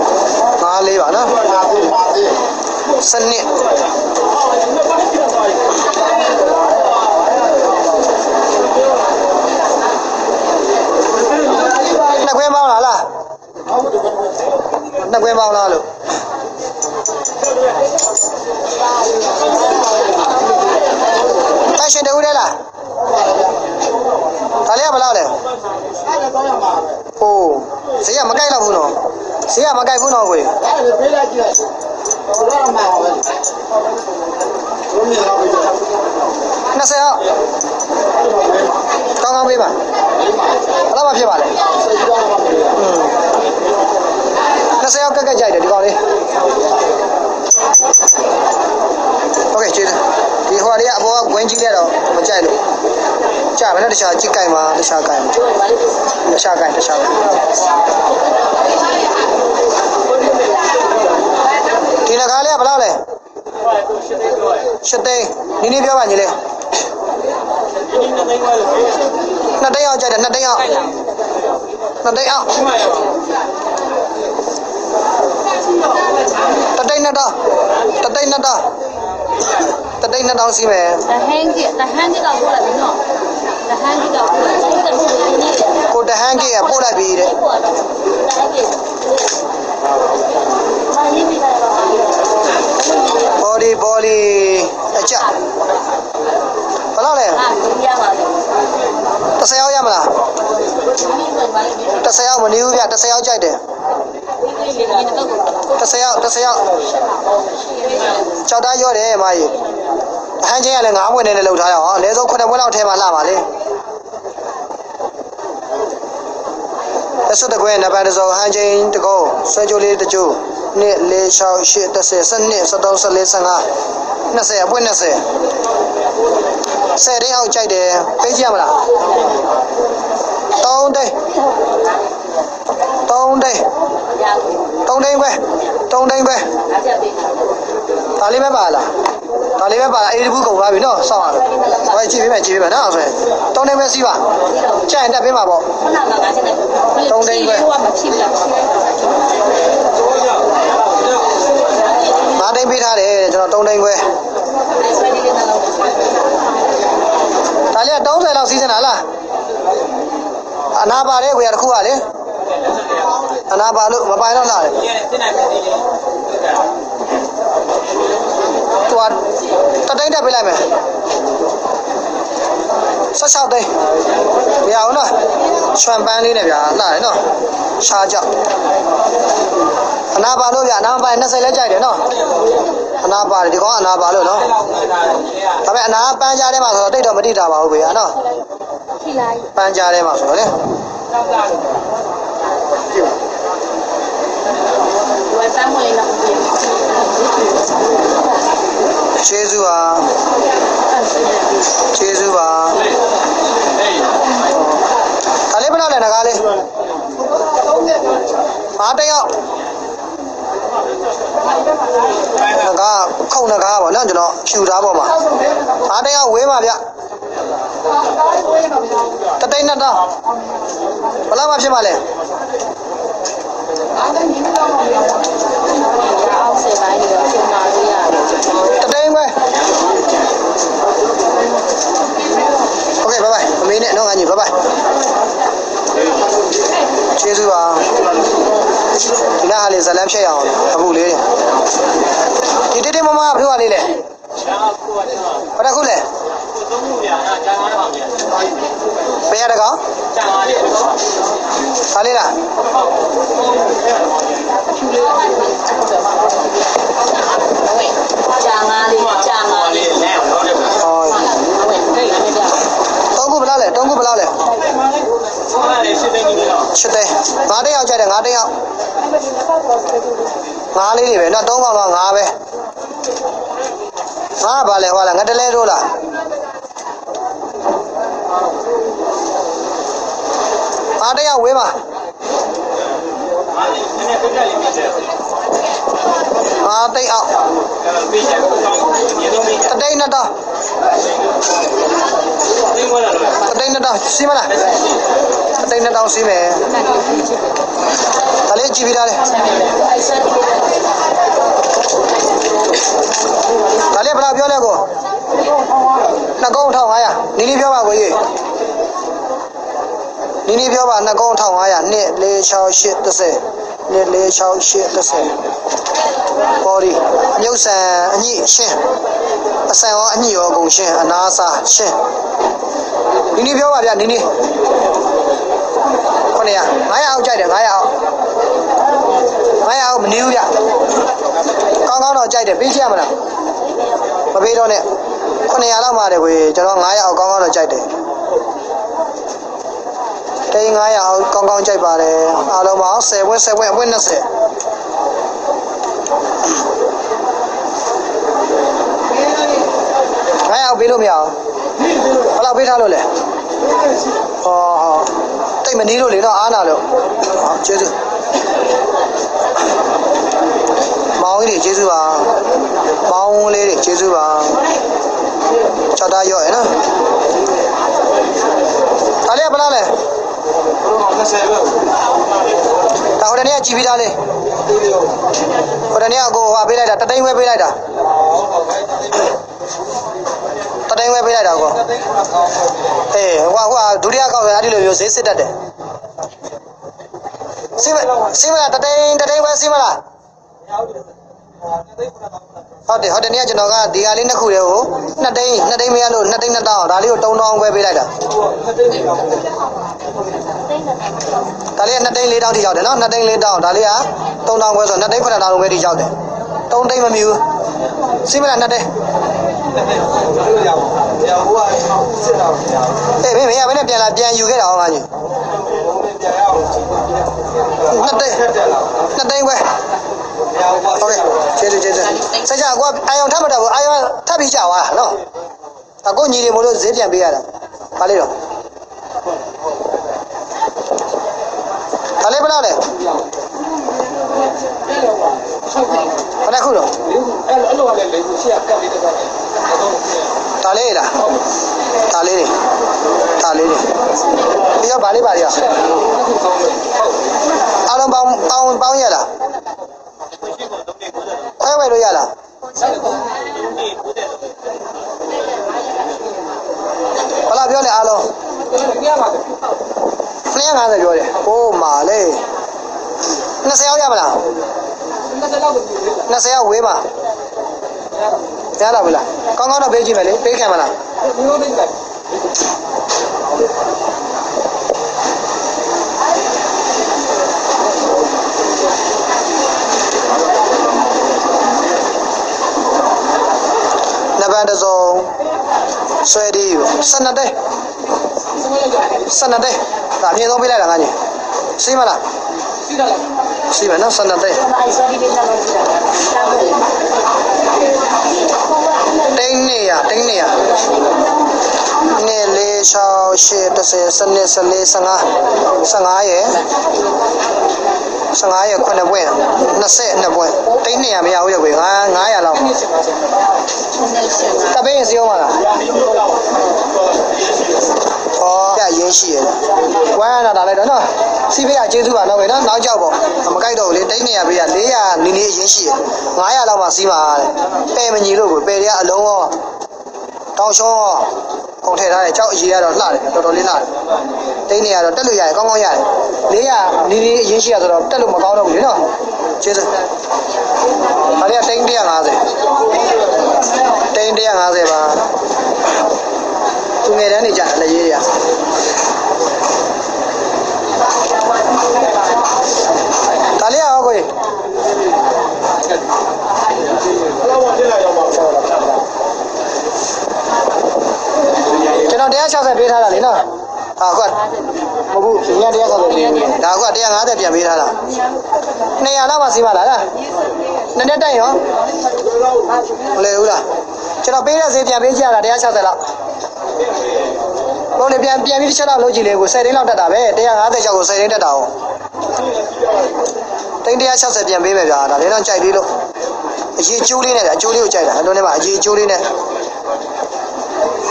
ငါးလေးပါနော်စနစ်နှစ်ခွဲပေါင်းလားလားနှစ်ခွဲပေါင်းလားလို့အ ရှင်တူတယ်လားဒါလေးကဘယ်လောက်လဲဟိုဈေးကမကြိုက်တော့ဘူးနော်ဈေးကမကြိုက်ဘူးနော်ကိုကြီး20ရောက်ကောင်းကောင်းပေးပါဘယ်လောက်မှဖြစ်ပါလဲอืม20ရောက်ကက်ကက်ကြိုက်တယ်ဒီကောင်လေးโอเคကျေးဇူး ဒီဟိုလေးကအပေါ်ကဝင်းကြီးလဲတော့မကြိုက်လို့ကြာမယ်နော်တခြားကြည့်ကြိုက်မှာတခြားကြိုက်မှာတခြားကြိုက်တခြားကြိုက်ဒီနဂါလေးကဘယ်လောက်လဲရှစ်သိန်းနည်းနည်းပြောပါညီလေးနှစ်သိန်းအောင်ကြိုက်တယ်နှစ်သိန်းအောင်နှစ်သိန်းအောင်တသိန်းနှစ်တောင်းတသိန်းနှစ်တော င်းတသိန်းနှစ်တောင်းစီးမယ်တဟန်းကြီးတဟန်းကြီးတော့ပို့လိုက်ပြီနော်တဟန်းကြီးတော့ပို့လိုက်ပြီတဟန်းကြီးနေတယ်ကိုတဟန်းကြီးကပို့လိုက်ပြီတဲ့ပို့တော့တဟန်းကြီးဘာရေးပြတာလဲဘော်ဒီဘော်ဒီအချက်ဘယ်လောက်လဲအာဒီရပါလေ30ရောက်ရမလားဒီလိုပါလေဒီလို30ရောက်မနေဘူးဗျ30ရောက်ကြိုက်တယ်ဒီတော့ကို30ရောက်30ရောက်ကြောက်သားရောတယ်မာကြီးအ ဟန်းချင်းကလည်း9ဘွဲ့နဲ့လည်းလှုပ်ထားရအောင်အနည်းဆုံး9ဘွဲ့လောက်ထဲမှာလာပါလေအစွတ်တကွဲနံပါတ်တစ်စုံအဟန်းချင်းတကောဆွဲကြိုးလေးတစ်ကြိုး2 4 6 8 10 12 13 14 15 20အပွင့်20ဆယ်တင်းအောက်ကြိုက်တယ်ပေးကြည့်ရမလား3တိတ်3တိတ်ရဘူး3တိတ်ပဲ3တိတ်ပဲအားချက်ပေးဒါလေးပဲပါလား ဒါလေးပဲပါအေးတဘူးကုန်သွားပြီနော်စောင့်ရမယ်ဟောကြည့်ပေးမယ်ကြည့်ပေးမယ်နော်ဆိုရင်3တိတ်ပဲစီးပါကြိုက်ရင်တက်ပေးမှာပေါ့ခုနကငါချက်တယ်ဟိုမဖြစ်ဘူးလား5တိတ်ပေးထားတယ်ကျွန်တော်3တိတ်ပဲဆွဲနေတယ်တော့ဒါလေးက30လောက်စီးစင်တာလားအနာပါတယ်ကိုရတစ်ခုကလေအနာပါလို့မပိုင်တော့လားလေ သူကတတိတ်တက်ပေးလိုက်မယ်ဆက်၆သိန်းမရဘူးနော်ရွှံပန်းလေးနဲ့ဗျာလှတယ်နော်ရှားကြောက်အနာပါလို့ဗျာအနာပါ20လဲကြိုက်တယ်နော်အနာပါတယ်ဒီကောင်ကအနာပါလို့နော်ဒါပေမဲ့အနာပန်းကြားထဲမှာဆိုတော့တိတ်တော့မတိတာပါဘူးဗျာနော်ထိလိုက်ပန်းကြားထဲမှာဆိုတော့လေဝယ်စမ်းမလေးတော့ပြင် ကျေးဇူးပါကျေးဇူးပါဒါလေးဘယ်လောက်လဲငကားလေးအားတစ်ယောက်ငကားခုံငကားပါနော်ကျွန်တော်ဖြူသားပေါ်မှာအားတစ်ယောက်ဝေးပါဗျတသိန်းနှစ်တောင်းဘယ်လောက်မှဖြစ်မှာလဲအောက်ဆေးပိုင်းရောချုံလာလို့ရ တယ် တသိန်းပဲโอเคဘိုင်ဘိုင်အမေနဲ့နော်ငါညီဘိုင်ဘိုင်ကျေးဇူးပါဒီလားဟာလေးဇလန်းဖြတ်ရအောင်အခုလေးဒီတိတိမမဘယ်လိုလေးလဲဘာတစ်ခုလဲဘယ်ရတကောင်ဟာလေးလား ရှစ်သိန်းငါးသိန်းအောင်ကြိုက်တယ်ငါးသိန်းအောင်ငါးလေးတွေပဲနော်တုံးကောင်တော့ငါးပဲငါးပါလဲဟောလားငါတလဲတို့လားငါးသိန်းအောင်ဝေးပါငါးသိန်းအောင်တသိန်းနှစ်တောင်းတသိန်းနှစ်တောင်းစီးမလား တတိန်2000စီးမယ်မှန်တယ်ကြည့်ပါဒါလေးကြည့်ပြီးသားလေအဲ့ဆက်ဒီလေဒါလေးဘယ်လောက်ပြောလဲကိုနှစ်ကုန်း1500နီနီပြောပါကိုကြီးနီနီပြောပါနှစ်ကုန်း1500နှစ်468 30နှစ်468 30ပေါ်ဒီမြုပ်ဆန်အညိရှင်းအဆန်ရောအညိရောအကုန်ရှင်းအနာစားရှင်းနီနီပြောပါဗျနီနီ 900 900အောက်ကြိုက်တယ်900အောက်900အောက်မနေဘူးဗျကောင်းကောင်းတော့ကြိုက်တယ်ပေးချရမလားမပေးတော့နဲ့900လောက်မှတယ်ကွေကျွန်တော်900အောက်ကောင်းကောင်းတော့ကြိုက်တယ်တိန်900အောက်ကောင်းကောင်းကြိုက်ပါတယ်အားလုံးပေါင်း10ဝက်10ဝက်အဝက်20ငါရအောင်ပေးလို့မရအောင်ဘယ်လောက်ပေးထားလို့လဲဟောဟော တိတ်မနီးလို့လေတော့အားနာလို့ဟောကျေးဇူးမောင်ကြီးတွေကျေးဇူးပါမောင်လေးတွေကျေးဇူးပါချောက်တာရော့ရနော်ဒါလေးကဘယ်လောက်လဲ20ပဲဒါဟိုတနေ့ကကြည်ပြီးသားလေဟိုတနေ့ကကိုဟိုပေးလိုက်တာတသိန်းဝဲပေးလိုက်တာတ သိန်းဝဲပေးလိုက်တာကိုအေးဟိုကဟိုကဒုတိယကောက်ရအဲ့ဒီလိုမျိုးဈေးစစ်တတ်တယ်စီမစီမလားတတိန်တတိန်ပဲစီမလားဟုတ်တယ်ဟုတ်တယ်နေ့ကကျွန်တော်ကဒီဟာလေးနှစ်ခုတည်းကိုနှစ်တိန်နှစ်တိန်မရလို့နှစ်တိန်နှစ်တောင်းဒါလေးကိုတုံတောင်းခွဲပေးလိုက်တာဒါလေးကနှစ်တိန်လေးတောင်းထိရောက်တယ်နော်နှစ်တိန်လေးတောင်းဒါလေးကတုံတောင်းခွဲဆိုနှစ်တိန်ဖက်တာလုံးပဲထိရောက်တယ်တုံတိန်မမြူစီမလားနှစ်တိန် ရအောင်ရဟိုကစစ်တာမရဘူးအေးမင်းမရဘဲနဲ့ပြန်လာပြန်ယူခဲ့တာဟောငါကြီးဘုံနဲ့ပြန်ရအောင်နှစ်တိန်တက်တယ်လားနှစ်တိန်ပဲမရဘူးပါဟုတ်ကဲ့ကျေးဇူးကျေးဇူးဆက်ကြကွာအာယုံထပ်မတော့ဘူးအာယုံထပ်ပြီးကြသွားနော်အခုညီတွေမလို့ဈေးပြန်ပေးရတာဗာလေးတော့ဗာလေးဘယ်လောက်လဲ ဘယ်နှခုတော့အဲ့လိုအဲ့လိုလည်းလေရှေ့ကကတ်လေးတက်တယ်အတော့ဒါလေးလားဒါလေးတွေဒါလေးတွေပြီးတော့ဗာလေးပါလေးရောအားလုံးပေါင်းပေါင်းပေါင်းရလားခွဲဝယ်လို့ရလားဘယ်လောက်ပြောလဲအားလုံးပြရပါတယ်250ပြောတယ်။အိုးမာလေ 20ရောက်ရမလား20လောက်ကိုပြည့်တယ်20ရောက်ဝေးပါရလားဗလားကောင်းကောင်းတော့ပေးကြည့်မယ်လေပေးခံမလားဒီလိုလေးလိုက်နဘန်တစ်စုံဆွဲဒီ12တဲစမလိုက်ကြ12တဲဒါအမြင့်ဆုံးပေးလိုက်တာငါကြီးစီးမလားစီးတာလား စီးမယ်နော်12တဲအဲ့ဆက်ဒီလေလာလို့ကြည့်တာတာပဲလေတိန်းနေရတိန်းနေရနေလေး6 8 10 12 14 15 15ရယ်15ရယ်9ပွင့်22ပွင့်တိန်းနေရမရဘူးရကွေ9 900လောက်ဒီစင်ပါစင်နေရှင်တပေးရင်စီအောင်ပါလား ဟောရရင်းရှိရယ်ဝမ်းရတာလိုက်တော့နော်စီပေးရကျေးဇူးပါတော့ပဲနော်နောက်ကြောက်ပေါ့မကြိုက်တော့ဘူးလေတိန်းနေရပေးရ400နီးနီးအရင်ရှိရယ်900လောက်မှစီးပါတဲ့ပဲမညီလို့ကိုပဲတွေကအလုံးရောတောင်ရှုံးရောကုန်ထည့်ထားတယ်ကြောက်အရေးကတော့လှတယ်တော်တော်လေးလှတယ်တိန်းနေရတော့တက်လို့ရတယ်ကောင်းကောင်းရတယ်400နီးနီးအရင်ရှိရဆိုတော့တက်လို့မကောင်းတော့ဘူးလေနော်ကျေးဇူးဒါလေးကတိန်း150တိန်း150ပါ သူငယ်တန်းနေကြလက်ရေးတွေကဒါလေးရောကိုလောက်ဝင်လာရောက်ပါဆောလာကျွန်တော်160ပေးထားတာလေနော်ဟာကွမဟုတ်ဘူးည160ပေးဒါကွ150ပြန်ပေးထားတာ200လောက်မှစီးပါလားလားနည်းနည်းတိုက်ရောမလဲဘူးလားကျွန်တော်ပေးတဲ့ဈေးပြန်ပေးကြရတာ160လောက် ဘုံနေပြန်ပြန်ပြီးတစ်ချက်လောက်လုပ်ကြည့်လေကို10သိန်းလောက်တက်တာပဲ150ကျော်ကို10သိန်းတက်တာ哦တိန်း160ပြန်ပေးမယ်ဗျာဒါလည်းတော့ကြိုက်သေးလို့အရေးကျိုးလေးနဲ့အကျိုးလေးကိုကြိုက်တာအလုံးထဲမှာအရေးကျိုးလေးနဲ့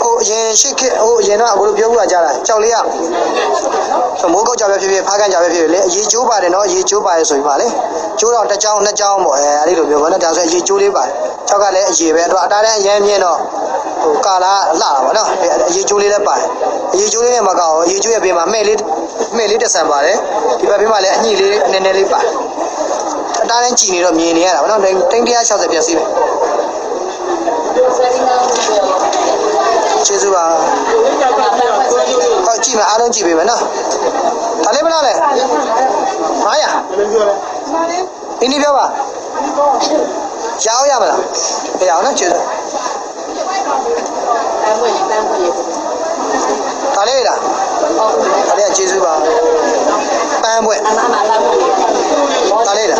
ဟိုအရင်ရှစ်ခေတ်ဟိုအရင်တော့အခုလိုပြောဦးတာကြားတာကြောက်လေးကမိုးကုတ်ကြောက်ပဲဖြစ်ဖြစ်ဖားကန်ကြောက်ပဲဖြစ်ဖြစ်လေအရေးကျိုးပါတယ်နော်အရေးကျိုးပါတယ်ဆိုပြီးပါလေကျိုးတော့တစ်ကြောင်းနှစ်ကြောင်းပေါ့အဲအဲ့ဒီလိုမျိုးပေါ့နော်ဒါဆိုအရေးကျိုးလေးပါတယ်ကြောက်ကလည်းအရေးပဲတော့အတားတန်းအရင်မြင့်တော့ဟိုကာလာလှတာပေါ့နော်အရေးကျိုးလေးလည်းပါတယ်အရေးကျိုးလေးနဲ့မကောက်အရေးကျိုးရဲ့ဘေးမှာမဲ့လေးမဲ့လေးတစ်ဆန်ပါတယ်ဒီဘက်ဘေးမှာလည်းအညိလေးနည်းနည်းလေးပါတယ်အတားတန်းကြည်နေတော့မြင်နေရတာပေါ့နော်တိန်း160ပြည့်စီးပဲဆက်နေတော့ပြောကျေးဇူးပါဟုတ်ကြည့်မယ်အားလုံးကြည့်ပေး မယ်နော်ဒါလေးဘယ်လောက်လဲ900ဒီနေ့ပြောပါရအောင်ရမလားမရအောင်နော်ကျေးဇူးတမ်းဝင်တမ်းဝင်ရေဒါလေးလားဟုတ်တယ်ဒါ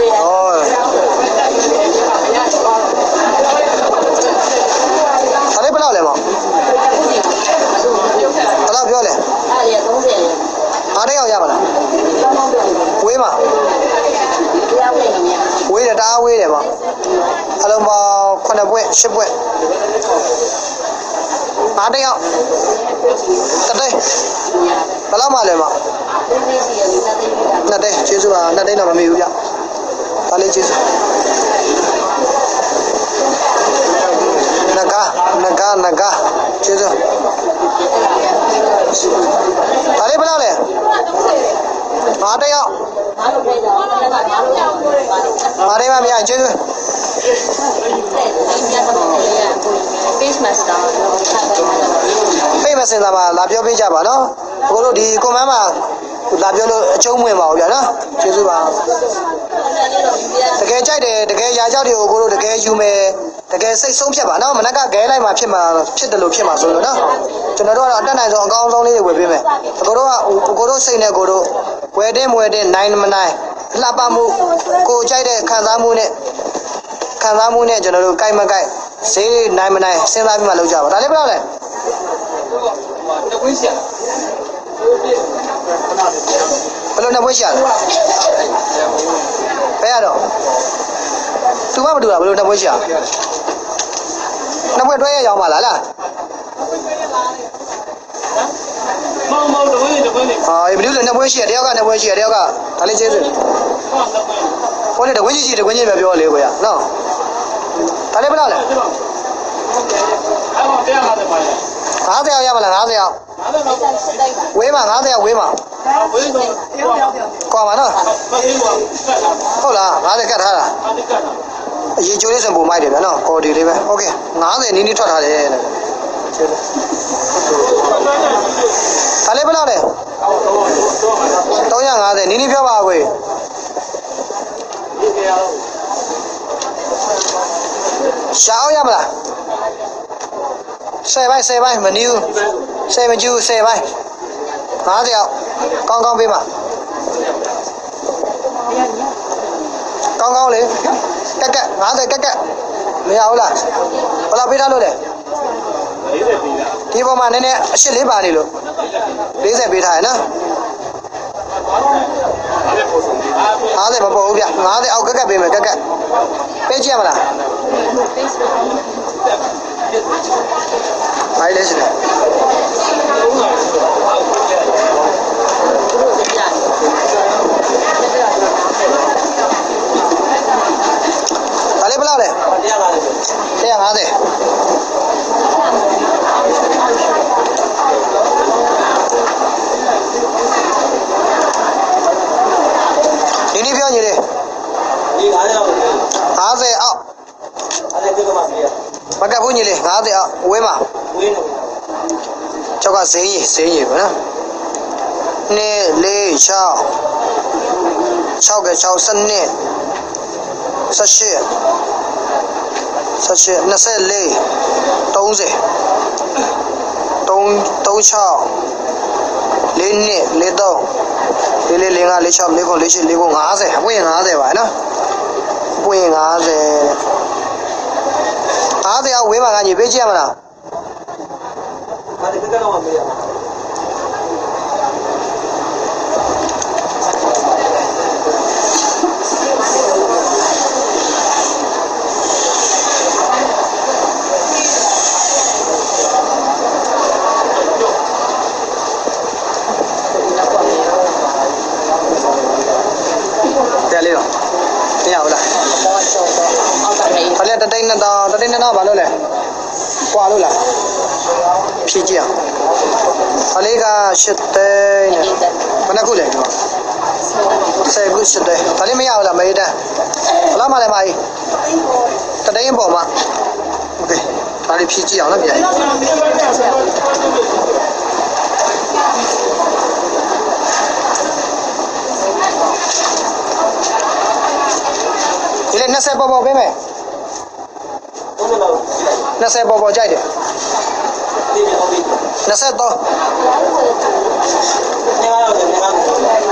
ပြောလဲအဲ့ဒီ30ရေအားတစ်ယောက်ရမလားတော့တော့ပြောတယ်ဝေးမှာတရားဝင်နေတယ်ဝေးတယ်တအားဝေးတယ်ပေါ့အလုံးပေါင်း9ပွဲ10ပွဲအားတစ်ယောက်တစ်သိန်းဘယ်လောက်မှလဲမောင်ဒီစီရေတက်တယ်နှစ်သိန်းကျေးဇူးပါနှစ်သိန်းတော့မမေ့ဘူးဗျဒါလေးကျေးဇူးနဂါနဂါနဂါကျေးဇူး ဒါလေးဘယ်လောက်လဲအားတစ်ယောက်ဘာလို့ပြေတော့လည်းကဘာလို့ရောက်လဲဘာလို့အားလေးမှမရရင်ကျေးဇူးတဲ့ဒီညကတော့လေက page master တော့ဆက်တယ်ဟာတော့ဖိတ်မစင်တာမှာလာပြောပေးကြပါနော်ဘိုးတို့ဒီကွန်မန်းမှာလာပြောလို့အကျုံးဝင်ပါဦးဗျာနော်ကျေးဇူးပါတကယ်ကြိုက်တယ်တကယ်ຢာကြောက်တွေကိုဘိုးတို့တကယ်ယူမယ် တကယ်စိတ်ဆုံးဖြတ်ပါနော်မနက်ကဂဲလိုက်မှာဖြစ်မှာဖြစ်တယ်လို့ဖြစ်မှာဆိုလို့နော်ကျွန်တော်တို့ကတော့အတက်နိုင်ဆုံးအကောင်းဆုံးလေးတွေဝယ်ပေးမယ်ကိုတို့ကကိုတို့စိတ်နဲ့ကိုတို့ဝယ်တဲ့မဝယ်တဲ့နိုင်မနိုင်လှပမှုကိုကြိုက်တဲ့ခံစားမှုနဲ့ခံစားမှုနဲ့ကျွန်တော်တို့ကြိုက်မကြိုက်ဈေးနိုင်မနိုင်စဉ်းစားပြီးမှလုပ်ကြပါဒါလေးဘယ်လောက်လဲတဝင်းရှာဘယ်လိုနဲ့ပွဲရှာလဲဘယ်ရတော့သူမမတူတာဘယ်လိုနဲ့ပွဲရှာနှ စ်ပွဲတွဲရအောင်ပါလားလားမောင်မောင်တဝင်းတဝင်းနေဟာဘယ်လိုလဲနှစ်ပွဲရှိရတယောက်ကနှစ်ပွဲရှိရတယောက်ကဒါလေးကျေးဇူးဟောတဝင်းဟိုလေတဝင်းကြီးကြီးတဝင်းကြီးပဲပြောလေကိုရနော်ဒါလေးဘယ်လောက်လဲအဲ့တော့တရားမှာတယ်ပါလေ50ရောက်ရမလား50ရောက်အဲ့တော့ဆက်တိုက်ဝေးမှာ50ရောက်ဝေးမှာဝင်းတော့တရားတရားကွာမှာနော်မသိဘူးကတ်လာဟုတ်လား50ကတ်ထားတာအတိကတ်လာ အရေးချိုးလေးစံပုံမိုက်တယ်ဗျာနော်ကော်ဒီလေးပဲโอเค50နီးနီးထွက်ထားတယ်တဲ့ကျေးဇူးဒါလေးဘယ်လောက်လဲ အော်တော့တော့မှာတော့ 350နီးနီးပြောပါကွေ ဒီကြရအောင် ရှာအောင်ရမလား10ပိုင်း10ပိုင်းမနီးဘူး10မကျူး10ပိုင်း50ရောက်ကောင်းကောင်းပေးပါကောင်းကောင်းလေ ကက်ကက်50ကက်ကက်မရဘူးလားဘယ်လောက်ပေးထားလို့လဲ40ပြီလားဒီပေါ်မှာနည်းနည်းအရှစ်လေးပါနေလို့40ပေးထားရနော်အဲ့ဒါပုံစံအား50မပေါ်ဘူးဗျ50အောက်ကက်ကက်ပေးမယ်ကက်ကက်ပေးကြည့်ရမလားဘာလဲရှင်ဒါ 150 150ဒီနေ့ပြောနေတယ်ဒီ50အောက်မကပ်ဘူးညီလေး50အောက်ဝဲမှာဝဲနေကျောက်ကဈေးကြီးဈေးကြီးပဲနော်2 4 6 6က6 12 18 18 24 30 3 36လေးနှစ်လေးတော့လေးလေးလေးငါလေး6လေးခုလေး8လေးခု50အပွင့်50ပါနော်အပွင့်50တဲ့50အဝေးမှာကညီပေးကြည့်ရမလားအဲ့ဒါကတော့မပြရရဘူးလား ပေါ်ကျော် တော့အောက်ကလေး ဒါလည်းတသိန်းနှစ်တောင်းတသိန်းနှစ်တောင်းဘာလို့လဲကွာလို့လားဖြည့်ကြည့်အောင်ဒါလေးက8သိန်းနဲ့ဘယ်နှခုလဲဒီမှာ10ခု8သိန်းဒါလေးမရဘူးလားမေးတန်းဘယ်လောက်မှလဲမကြီးတသိန်းပေါ်မှာโอเคဒါလေးဖြည့်ကြည့်အောင်နော်ပြန်ဒီလေ20ပေါ်ပေါ်ပေးမယ် ဘုန်းတော် 20ပေါ်ပေါ်ကြိုက်တယ်23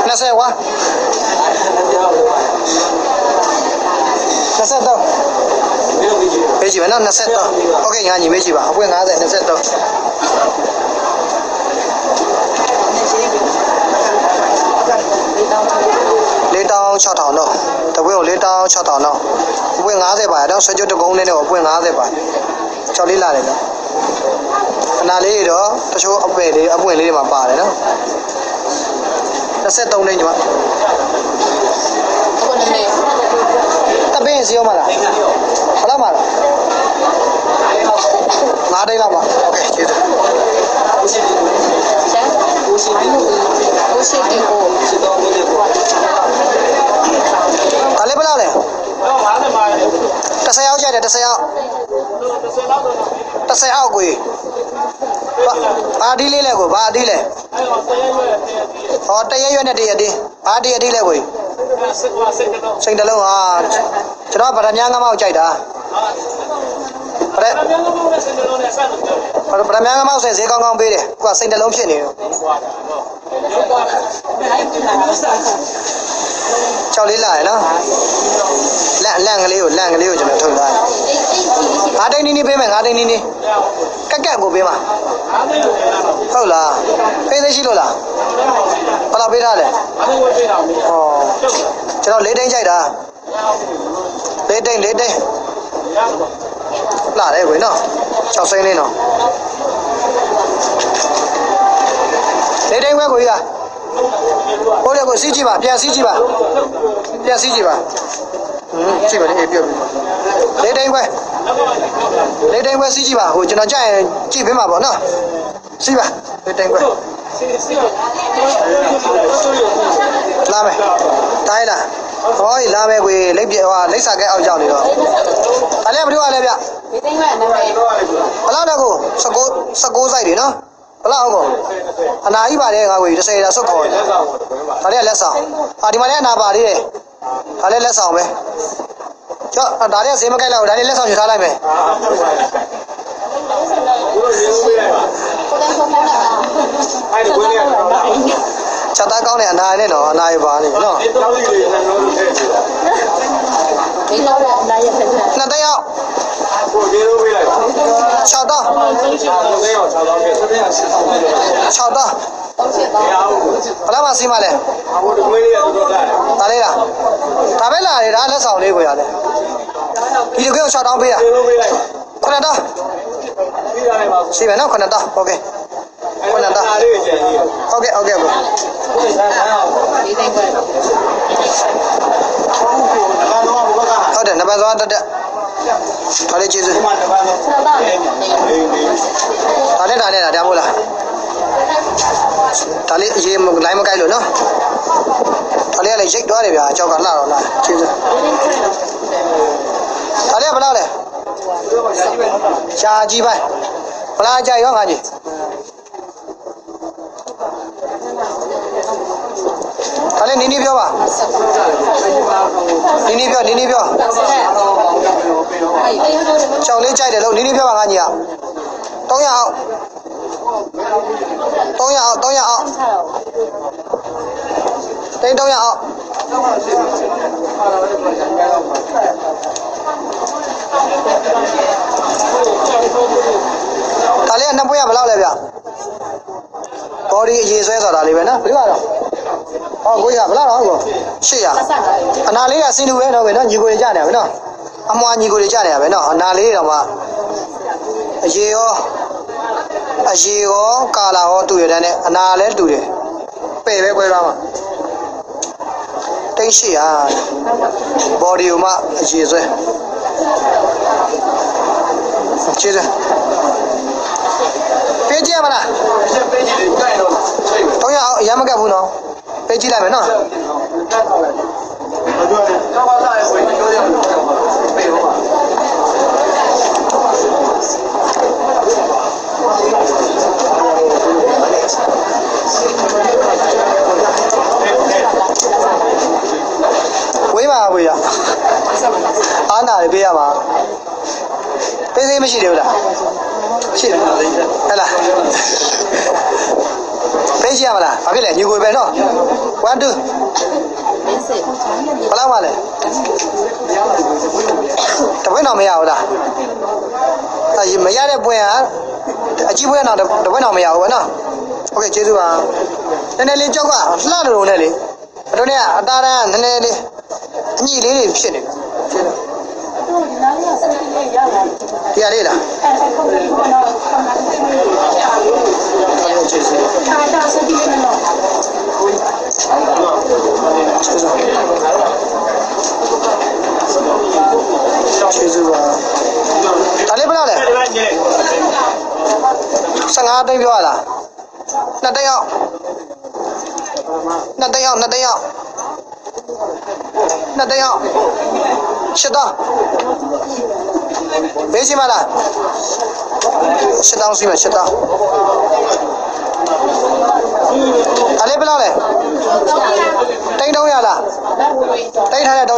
20ဝါ23ပေးကြည့်မယ်နော်23 Okay ငါညီပေးကြည့်ပါအပွင့်90 23လေးတောင်း6000တော့တပွင့်ကိုလေးတောင်း6000တော့အပွင့်90ပါတော့ဆွဲကြုတ်တကုန်းနဲ့တော့အပွင့်90ပါ ကြောက်လေးလာတယ်နော်အနာလေးတွေတော့တချို့အပွင့်လေးအပွင့်လေးတွေမှာပါတယ်နော်23လေးညီမ အခုနည်း တပင်းစီရောမလား နေရာရောက် ဘယ်လောက်ပါလဲ9တိတ်လောက်ပါโอเคကျေးဇူး ဦးရှိတယ် ရှမ်း ဦးရှိတယ် ဦးရှိတီကို စစ်တော်ဝင်တယ်ပေါ့ ဒါလေးဘယ်လောက်လဲ တော့50ပါရတယ် 10ရောက်ကြတယ်10ရောက် 30လောက်တော့10အောက်ကိုဘာဒီလေးလဲကိုဘာဒီလဲအဲ့တော့ဆရာရွယ်တယ်ဟောတရရွက်နဲ့တရဒီဘာတရဒီလဲကိုစစ်ကွာစစ်ကတော့စိတ်တလုံးဟာကျွန်တော်ဗရမ ्या ငမောက်ကြိုက်တာဗရအများကြီးဘုန်းနဲ့စစ်တော်နဲ့ဆက်လို့ပြောတယ်ဗရမ ्या ငမောက်ဆိုရင်ဈေးကောင်းကောင်းပေးတယ်ခုကစိတ်တလုံးဖြစ်နေတယ်ဟွာတာတော့ရောက်သွားတယ်အဲ့ဒီကနေ့ဆက်ကြောက်လေးလာရနော်လန့်လန့်ကလေးကိုလန့်ကလေးကိုကျွန်တော်ထုတ်ထားတယ် ငါးတိန်နီးနီးပေးမယ်ငါးတိန်နီးနီးကက်ကက်ကိုပေးမှာအားနေလို့လည်းတော့ဟုတ်လားပေးသေးရှိလို့လားဘယ်လောက်ပေးထားလဲအားနေဝေးပေးတော့မင်းဟောကျွန်တော်လေးတိန်ကြိုက်တာလေးတိန်လေးတိန်ရတော့လာတယ်ကွေနော်6စိမ့်လေးနော်လေးတိန်ခွဲကိုကြီးကဟုတ်တယ်ကိုစီးကြည့်ပါပြန်စီးကြည့်ပါပြန်စီးကြည့်ပါ ဟင်းကြည့်ပါလေအေးပြုတ်ပြီလေးတိန်ခွဲလေးတိန်ခွဲစီးကြည့်ပါဟိုကျွန်တော်ကြိုက်ရင်ကြည့်ပေးမှာပေါ့နော်စီးပါလေးတိန်ခွဲစီစီတော့လာမယ်တိုင်းလားဟောလာမယ်ကွေလိပ်ပြဟိုလိပ်စာကဲအောက်ကြောက်နေတော့ဒါလည်းမတို့ကလည်းဗျဒီသိန်းကနာမည်ဘလောက်တော့ကို19 19စိုက်တွေနော်ဘလောက်ဟုတ်ကောအနာကြီးပါတယ်ငါကွေ30တာစွတ်ခေါ်တယ်လက်ဆောင်ဝင်ပါဒါလည်းလက်ဆောင်ဟာဒီမှာလည်းအနာပါသေးတယ် ဒါလည်းလက်ဆောင်ပဲကျော်ဒါလည်းဈေးမကိုက်လောက်ဒါလည်းလက်ဆောင်ယူထားလိုက်မယ်အာဟုတ်ပါဘူးဘုရားရေဝေးလိုက်ပါကိုယ်တိုင်ဆုံးတာလားအဲ့ဒီဝင်ရတော့ချက်သားကောင်းတဲ့အနာနဲ့နော်အနာရပါနေနော်ဒီတော့ဒီလေးနဲ့တော့ထည့်တယ်ဒီတော့အနာရဖက်ဖက်နှစ်သိန်းအောင်ကိုရေဝေးလိုက်ပါ66တောင်းသိန်းအောင်6တော့ပြည့်သင်းအောင်6တော့ပြည့်6တောင်းတော့ဖြစ်တော့ရအောင် ဘလောက်မှစီးမလဲ အဘိုးတကွေးလေးကတော့လာတယ် ဒါလေးလားဒါပဲလာတယ်ဒါလက်ဆောင်လေးကိုရတယ်ဒီတကယ်6တောင်းပေးရ ရေဝေးလိုက်ပါ 9တောင်း ပြီးရတယ်ပါ စီးမယ်နော်9တောင်းโอเค အဲ့ဒါအားလေးကျန်ကြီး ဟုတ်ကဲ့ဟုတ်ကဲ့ကို ကိုယ်ဆိုင်အောင် ဒီသိန်းက ဘာလို့ဘုရားက ဟုတ်တယ်နံပါတ်သွားတက်တက်ဒါလေးကျေးဇူး ဒီမှာတပတ်လုံး ဆက်တော့နေ အေးအေး ဒါနဲ့ဒါနဲ့ဒါတမို့လား ဒါလေးအရေးလိုင်းမကိုက်လို့နော်ဒါလေးကလည်းရိတ်သွားတယ်ဗျာအကြောက်ကလှတော့လားကျေးဇူးဒါလေးကဘယ်လောက်လဲရှားကြီးပိုင်းဘလားကြိုက်ရောငါကြီးဒါလေးနီးနီးပြောပါနီးနီးပြောနီးနီးပြောအဲ့ဒီချောင်းလေးကြိုက်တယ်လို့နီးနီးပြောပါငါကြီးอ่ะ300အောင် 300အောင်300အောင်တိန်300အောင်ဒါလေးကနှစ်ပွင့်ရဘယ်လောက်လဲဗျဘော်ဒီအရေးဆွဲဆိုတာလေးပဲနော်ဘယ်လိုကတော့ဟောကိုကြီးကဘယ်လောက်တော့ကို800ဆက်တာအနာလေးကစင်လူပဲတော့ပဲနော်ညီကိုတွေကြနေရပဲနော်အမွာညီကိုတွေကြနေရပဲနော်အနာလေးတော့မှအရေရော အရေရောကာလာရောတူရတဲ့အနာလည်းတူတယ်ပဲ့ပဲခွဲသွားမှာတိတ်ရှိဟာဘော်ဒီကိုမှအရေဆွဲကျေးဇူးပေးကြည့်ရမလားရှင်းပေးကြည့်လေကြိုက်တော့ချိန်မယ်တော့ရအောင်အရမ်းမကပ်ဘူးနော်ပေးကြည့်လိုက်မယ်နော်တက်ထားလိုက်ဘာပြောလဲကျောင်းပါလာရဲ့ဝင်ပြောရအောင်ပေး ဝေးပါဝေးရအားနာလေးပေးရပါပေးသေးမရှိသေးဘူးလားရှိတယ်ဟဲ့လားပေးကြည့်ရမလားဘာဖြစ်လဲညီကိုပဲနော်1 2မင်းစစ်ဘယ်လောက်မှလဲတပွင့်တော့မရဘူးလားအဲမရတဲ့ပွင့်ကအကြီးပွင့်တော့တပွင့်တော့မရဘူးပဲနော် ဟုတ်ကဲ့ကျေးဇူးပါနည်းနည်းလေးကြောက်ကလှလို့နဲ့လေအတော်နဲ့အသားရန်နည်းနည်းလေးအညီလေးတွေဖြစ်နေတယ်ကျေးဇူးတရားလေးလားကျေးဇူးပါဒါလေးဘယ်လောက်လဲ15သိန်းပြောရလား နှစ်သိန်းအောင်နှစ်သိန်းအောင်နှစ်သိန်းအောင်နှစ်သိန်းအောင်ရှစ်တောင်းမေးစီမလားရှစ်တောင်းစီမရှစ်တောင်းဒါလေးဘယ်လောက်လဲတိန်း300လားတိန်းထားတဲ့300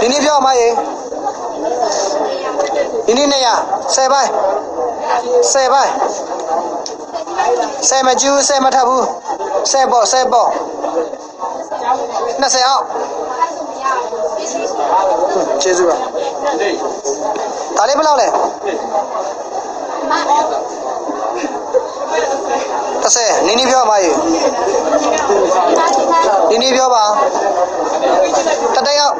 ဒီနေ့ပြောမရေဒီနေ့200 10ပိုင်း 10ပိုင်း10မကျူး10မထပ်ဘူး10ပေါ့10ပေါ့20အောင်ကျေးဇူးပါဒါလေးဘယ်လောက်လဲ30နင်းနီးပြောမရေနင်းနီးပြောပါတတိယအောင်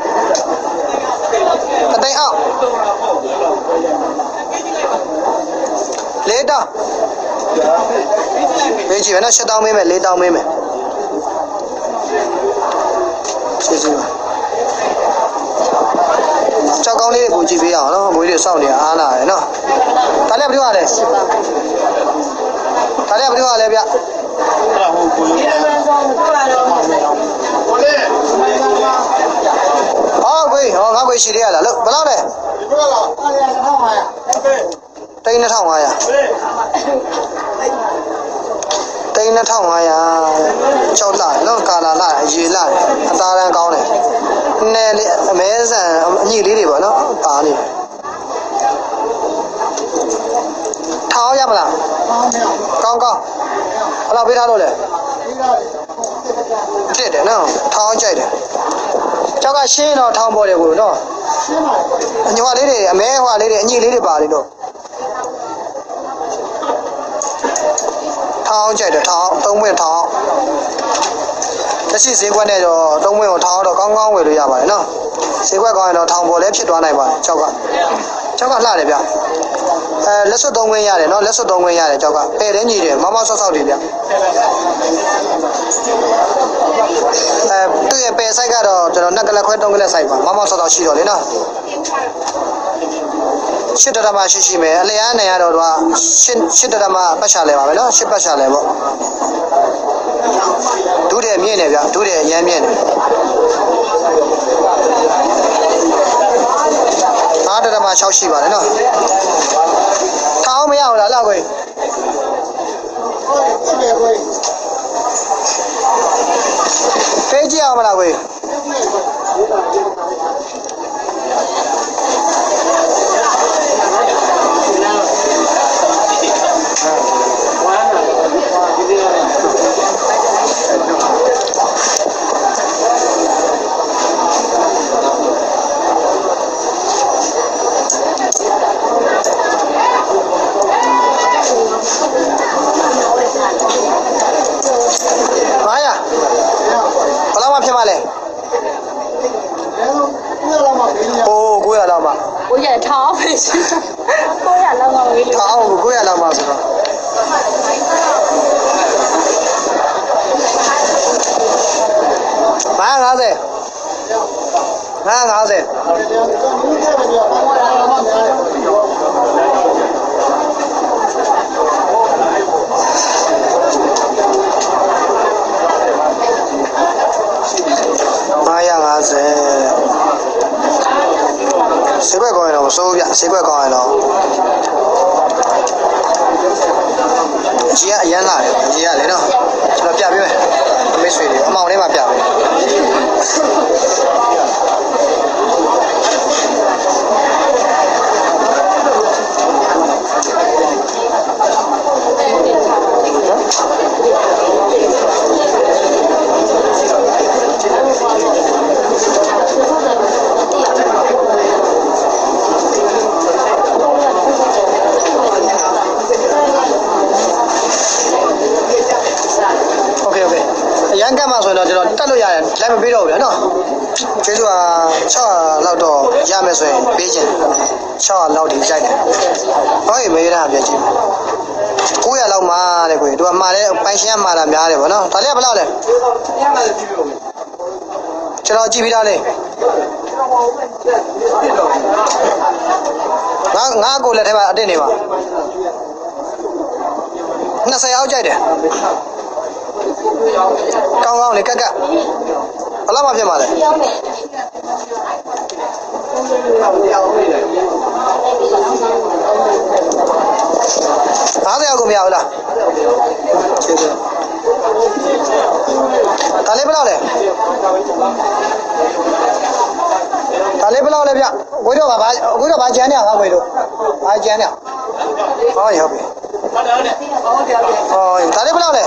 တတိယအောင် ၄တောင်းမင်းကြည့်မယ်နော်၈တောင်းမင်းမယ်၄တောင်းမင်းမယ်ကျေးဇူးပါကြောက်ကောင်းလေးတွေကိုကြည့်ပေးအောင်နော်မွေးတွေစောင့်နေအားလာရယ်နော်ဒါလည်းဘယ်လိုရလဲဒါလည်းဘယ်လိုရလဲဗျအဲ့ဒါဟုတ်ကိုယ်ကိုယ်ဟောခွေးဟောငါခွေးရှိသေးရလားလို့ဘယ်လောက်လဲဒီဘက်လား1500 သိန်း2500သိန်း2500ကြောက်လာနော်ကာလာလာရေလာအသားရန်ကောင်းတယ်နဲ့လေအမဲဆန်အညစ်လေးတွေပေါ့နော်ပါနေထောင်းရမလားကောင်းကောင်းအဲ့တော့ပေးထားလို့လေဖြစ်တယ်နော်ထောင်းကြိုက်တယ်ကြောက်ကရှင်းတော့ထောင်းပေါ်တယ်ကိုနော်အညွှာလေးတွေအမဲဟွာလေးတွေအညစ်လေးတွေပါလေနော် 1000ကျပ်1000 3ဝင်1000လက်ရှိဈေးကွက်နဲ့တော့3ဝင်ကို1000တော့ကောင်းကောင်းဝယ်လို့ရပါတယ်နော်ဈေးကွက်ကောင်းရင်တော့1000ပေါ်လည်းဖြစ်သွားနိုင်ပါတယ်ကြောက်ကကြောက်ကလှတယ်ဗျအဲလက်စွပ်သုံးခွင့်ရတယ်နော်လက်စွပ်သုံးခွင့်ရတယ်ကြောက်ကပယ်တဲ့ညီတယ်မမဆော့ဆော့တွေဗျအဲသူ့ရဲ့ပယ်ဆိုင်ကတော့ကျွန်တော်နှက်ကလက်ခွဲသုံးကလက်ဆိုင်ပါမမဆော့ဆော့ရှိတော့လေနော် ရှစ်တရမရှိရှိမယ်အလျားနိုင်ရတော့တော့ရှစ်ရှစ်တရမပတ်ရှာလဲပါပဲနော်ရှစ်ပတ်ရှာလဲပေါ့ဒုတဲ့မြင့်နေဗျဒုတဲ့ရမ်းမြင့်နေအားတရမ6ရှိပါတယ်နော်ထောင်းမရဘူးလားလောက်ကိုဖေးကြည့်အောင်မလားကို ထားအောင်ပဲရှိကိုရလောက်တော့ဝေးလို့ထောင်း900လောက်မှဆိုတော့ 950စေကွက်ကောင်းရင်တော့မစိုးဘူးဗျစေကွက်ကောင်းရင်တော့ကြီးကအရန်လာတယ်ကြီးကလေနော်ကျွန်တော်ပြပေးမယ်အမေဆွေတွေအမောင်လေးမှာပြပေး အရန်ကတ်မှဆိုရင်တော့ကျွန်တော်တက်လို့ရတယ်လိုက်မပေးတော့ဘူးလေနော်ကျေးဇူးဟာ600လောက်တော့ရမယ်ဆိုရင်ပေးခြင်း600လောက်ဒီကြိုက်တယ်ဟောရေမေးတာပြကြည့်900လောက်မှာတဲ့ကိုသူကမှာတဲ့ပိုင်ရှင်ကမှာတာများတယ်ဗောနော်ဒါလေးကဘယ်လောက်လဲညမှာကြည့်လို့ကျွန်တော်ကြည့်ပြီးသားလေငါငါကိုလက်ထဲမှာအတင်းနေပါ20အောက်ကြိုက်တယ် ကောင်းကောင်းလေးကက်ကက်ဘယ်လောက်မှဖြစ်မှာလဲတရားဝင်တယ်50ရောက်ကိုမရဘူးလားကျေးဇူးဒါလေးဘယ်လောက်လဲဒါလေးဘယ်လောက်လဲဗျဝိတော့ဘာဘာဝိတော့ဘာကျန်နေဟာဝိတော့ဘာကျန်နေဟောရောက်ပြီ ဟောဒါလေးဘယ်လောက်လဲ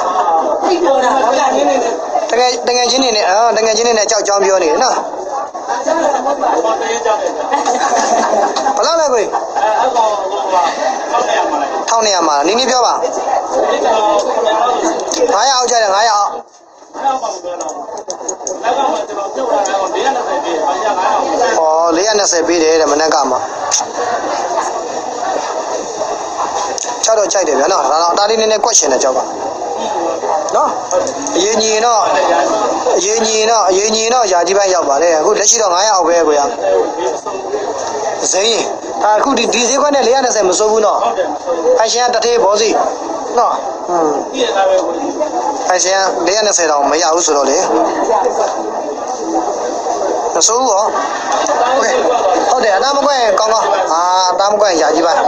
တကယ်တကယ်ချင်းနေနဲ့အာတကယ်ချင်းနေနဲ့ကြောက်ကြောင်းပြောနေတယ်နော်ဘယ်လောက်လဲကိုထောင်းနေရမှာလားနင်းနေပြောပါ900အောက်ကျတယ်900အောက်ဩ420ပေးတယ်တဲ့မနက်ကမှ ခြတော့ခြိုက်တယ်ဗျာနော်ဒါတော့အသားလေးနည်းနည်းကွက်ရှင်တယ်ကြောက်ပါနော်အရင်ညီရင်တော့အရင်ညီရင်တော့အရင်ညီရင်တော့ယာကြီးပိုင်းရောက်ပါတယ်အခုလက်ရှိတော့900အောက်ပဲကိုရဈေးရင်အခုဒီဒီဈေးခွက်နဲ့420မစိုးဘူးနော်ဖိုင်ရှင်ကတထေးဘောစီနော်ဟွန်းဖိုင်ရှင်က420တောင်မရဘူးဆိုတော့လေမစိုးဘူးဟောဟုတ်တယ်အသားမကွက်ကောင်းကောင်းအာအသားမကွက်ယာကြီးပိုင်း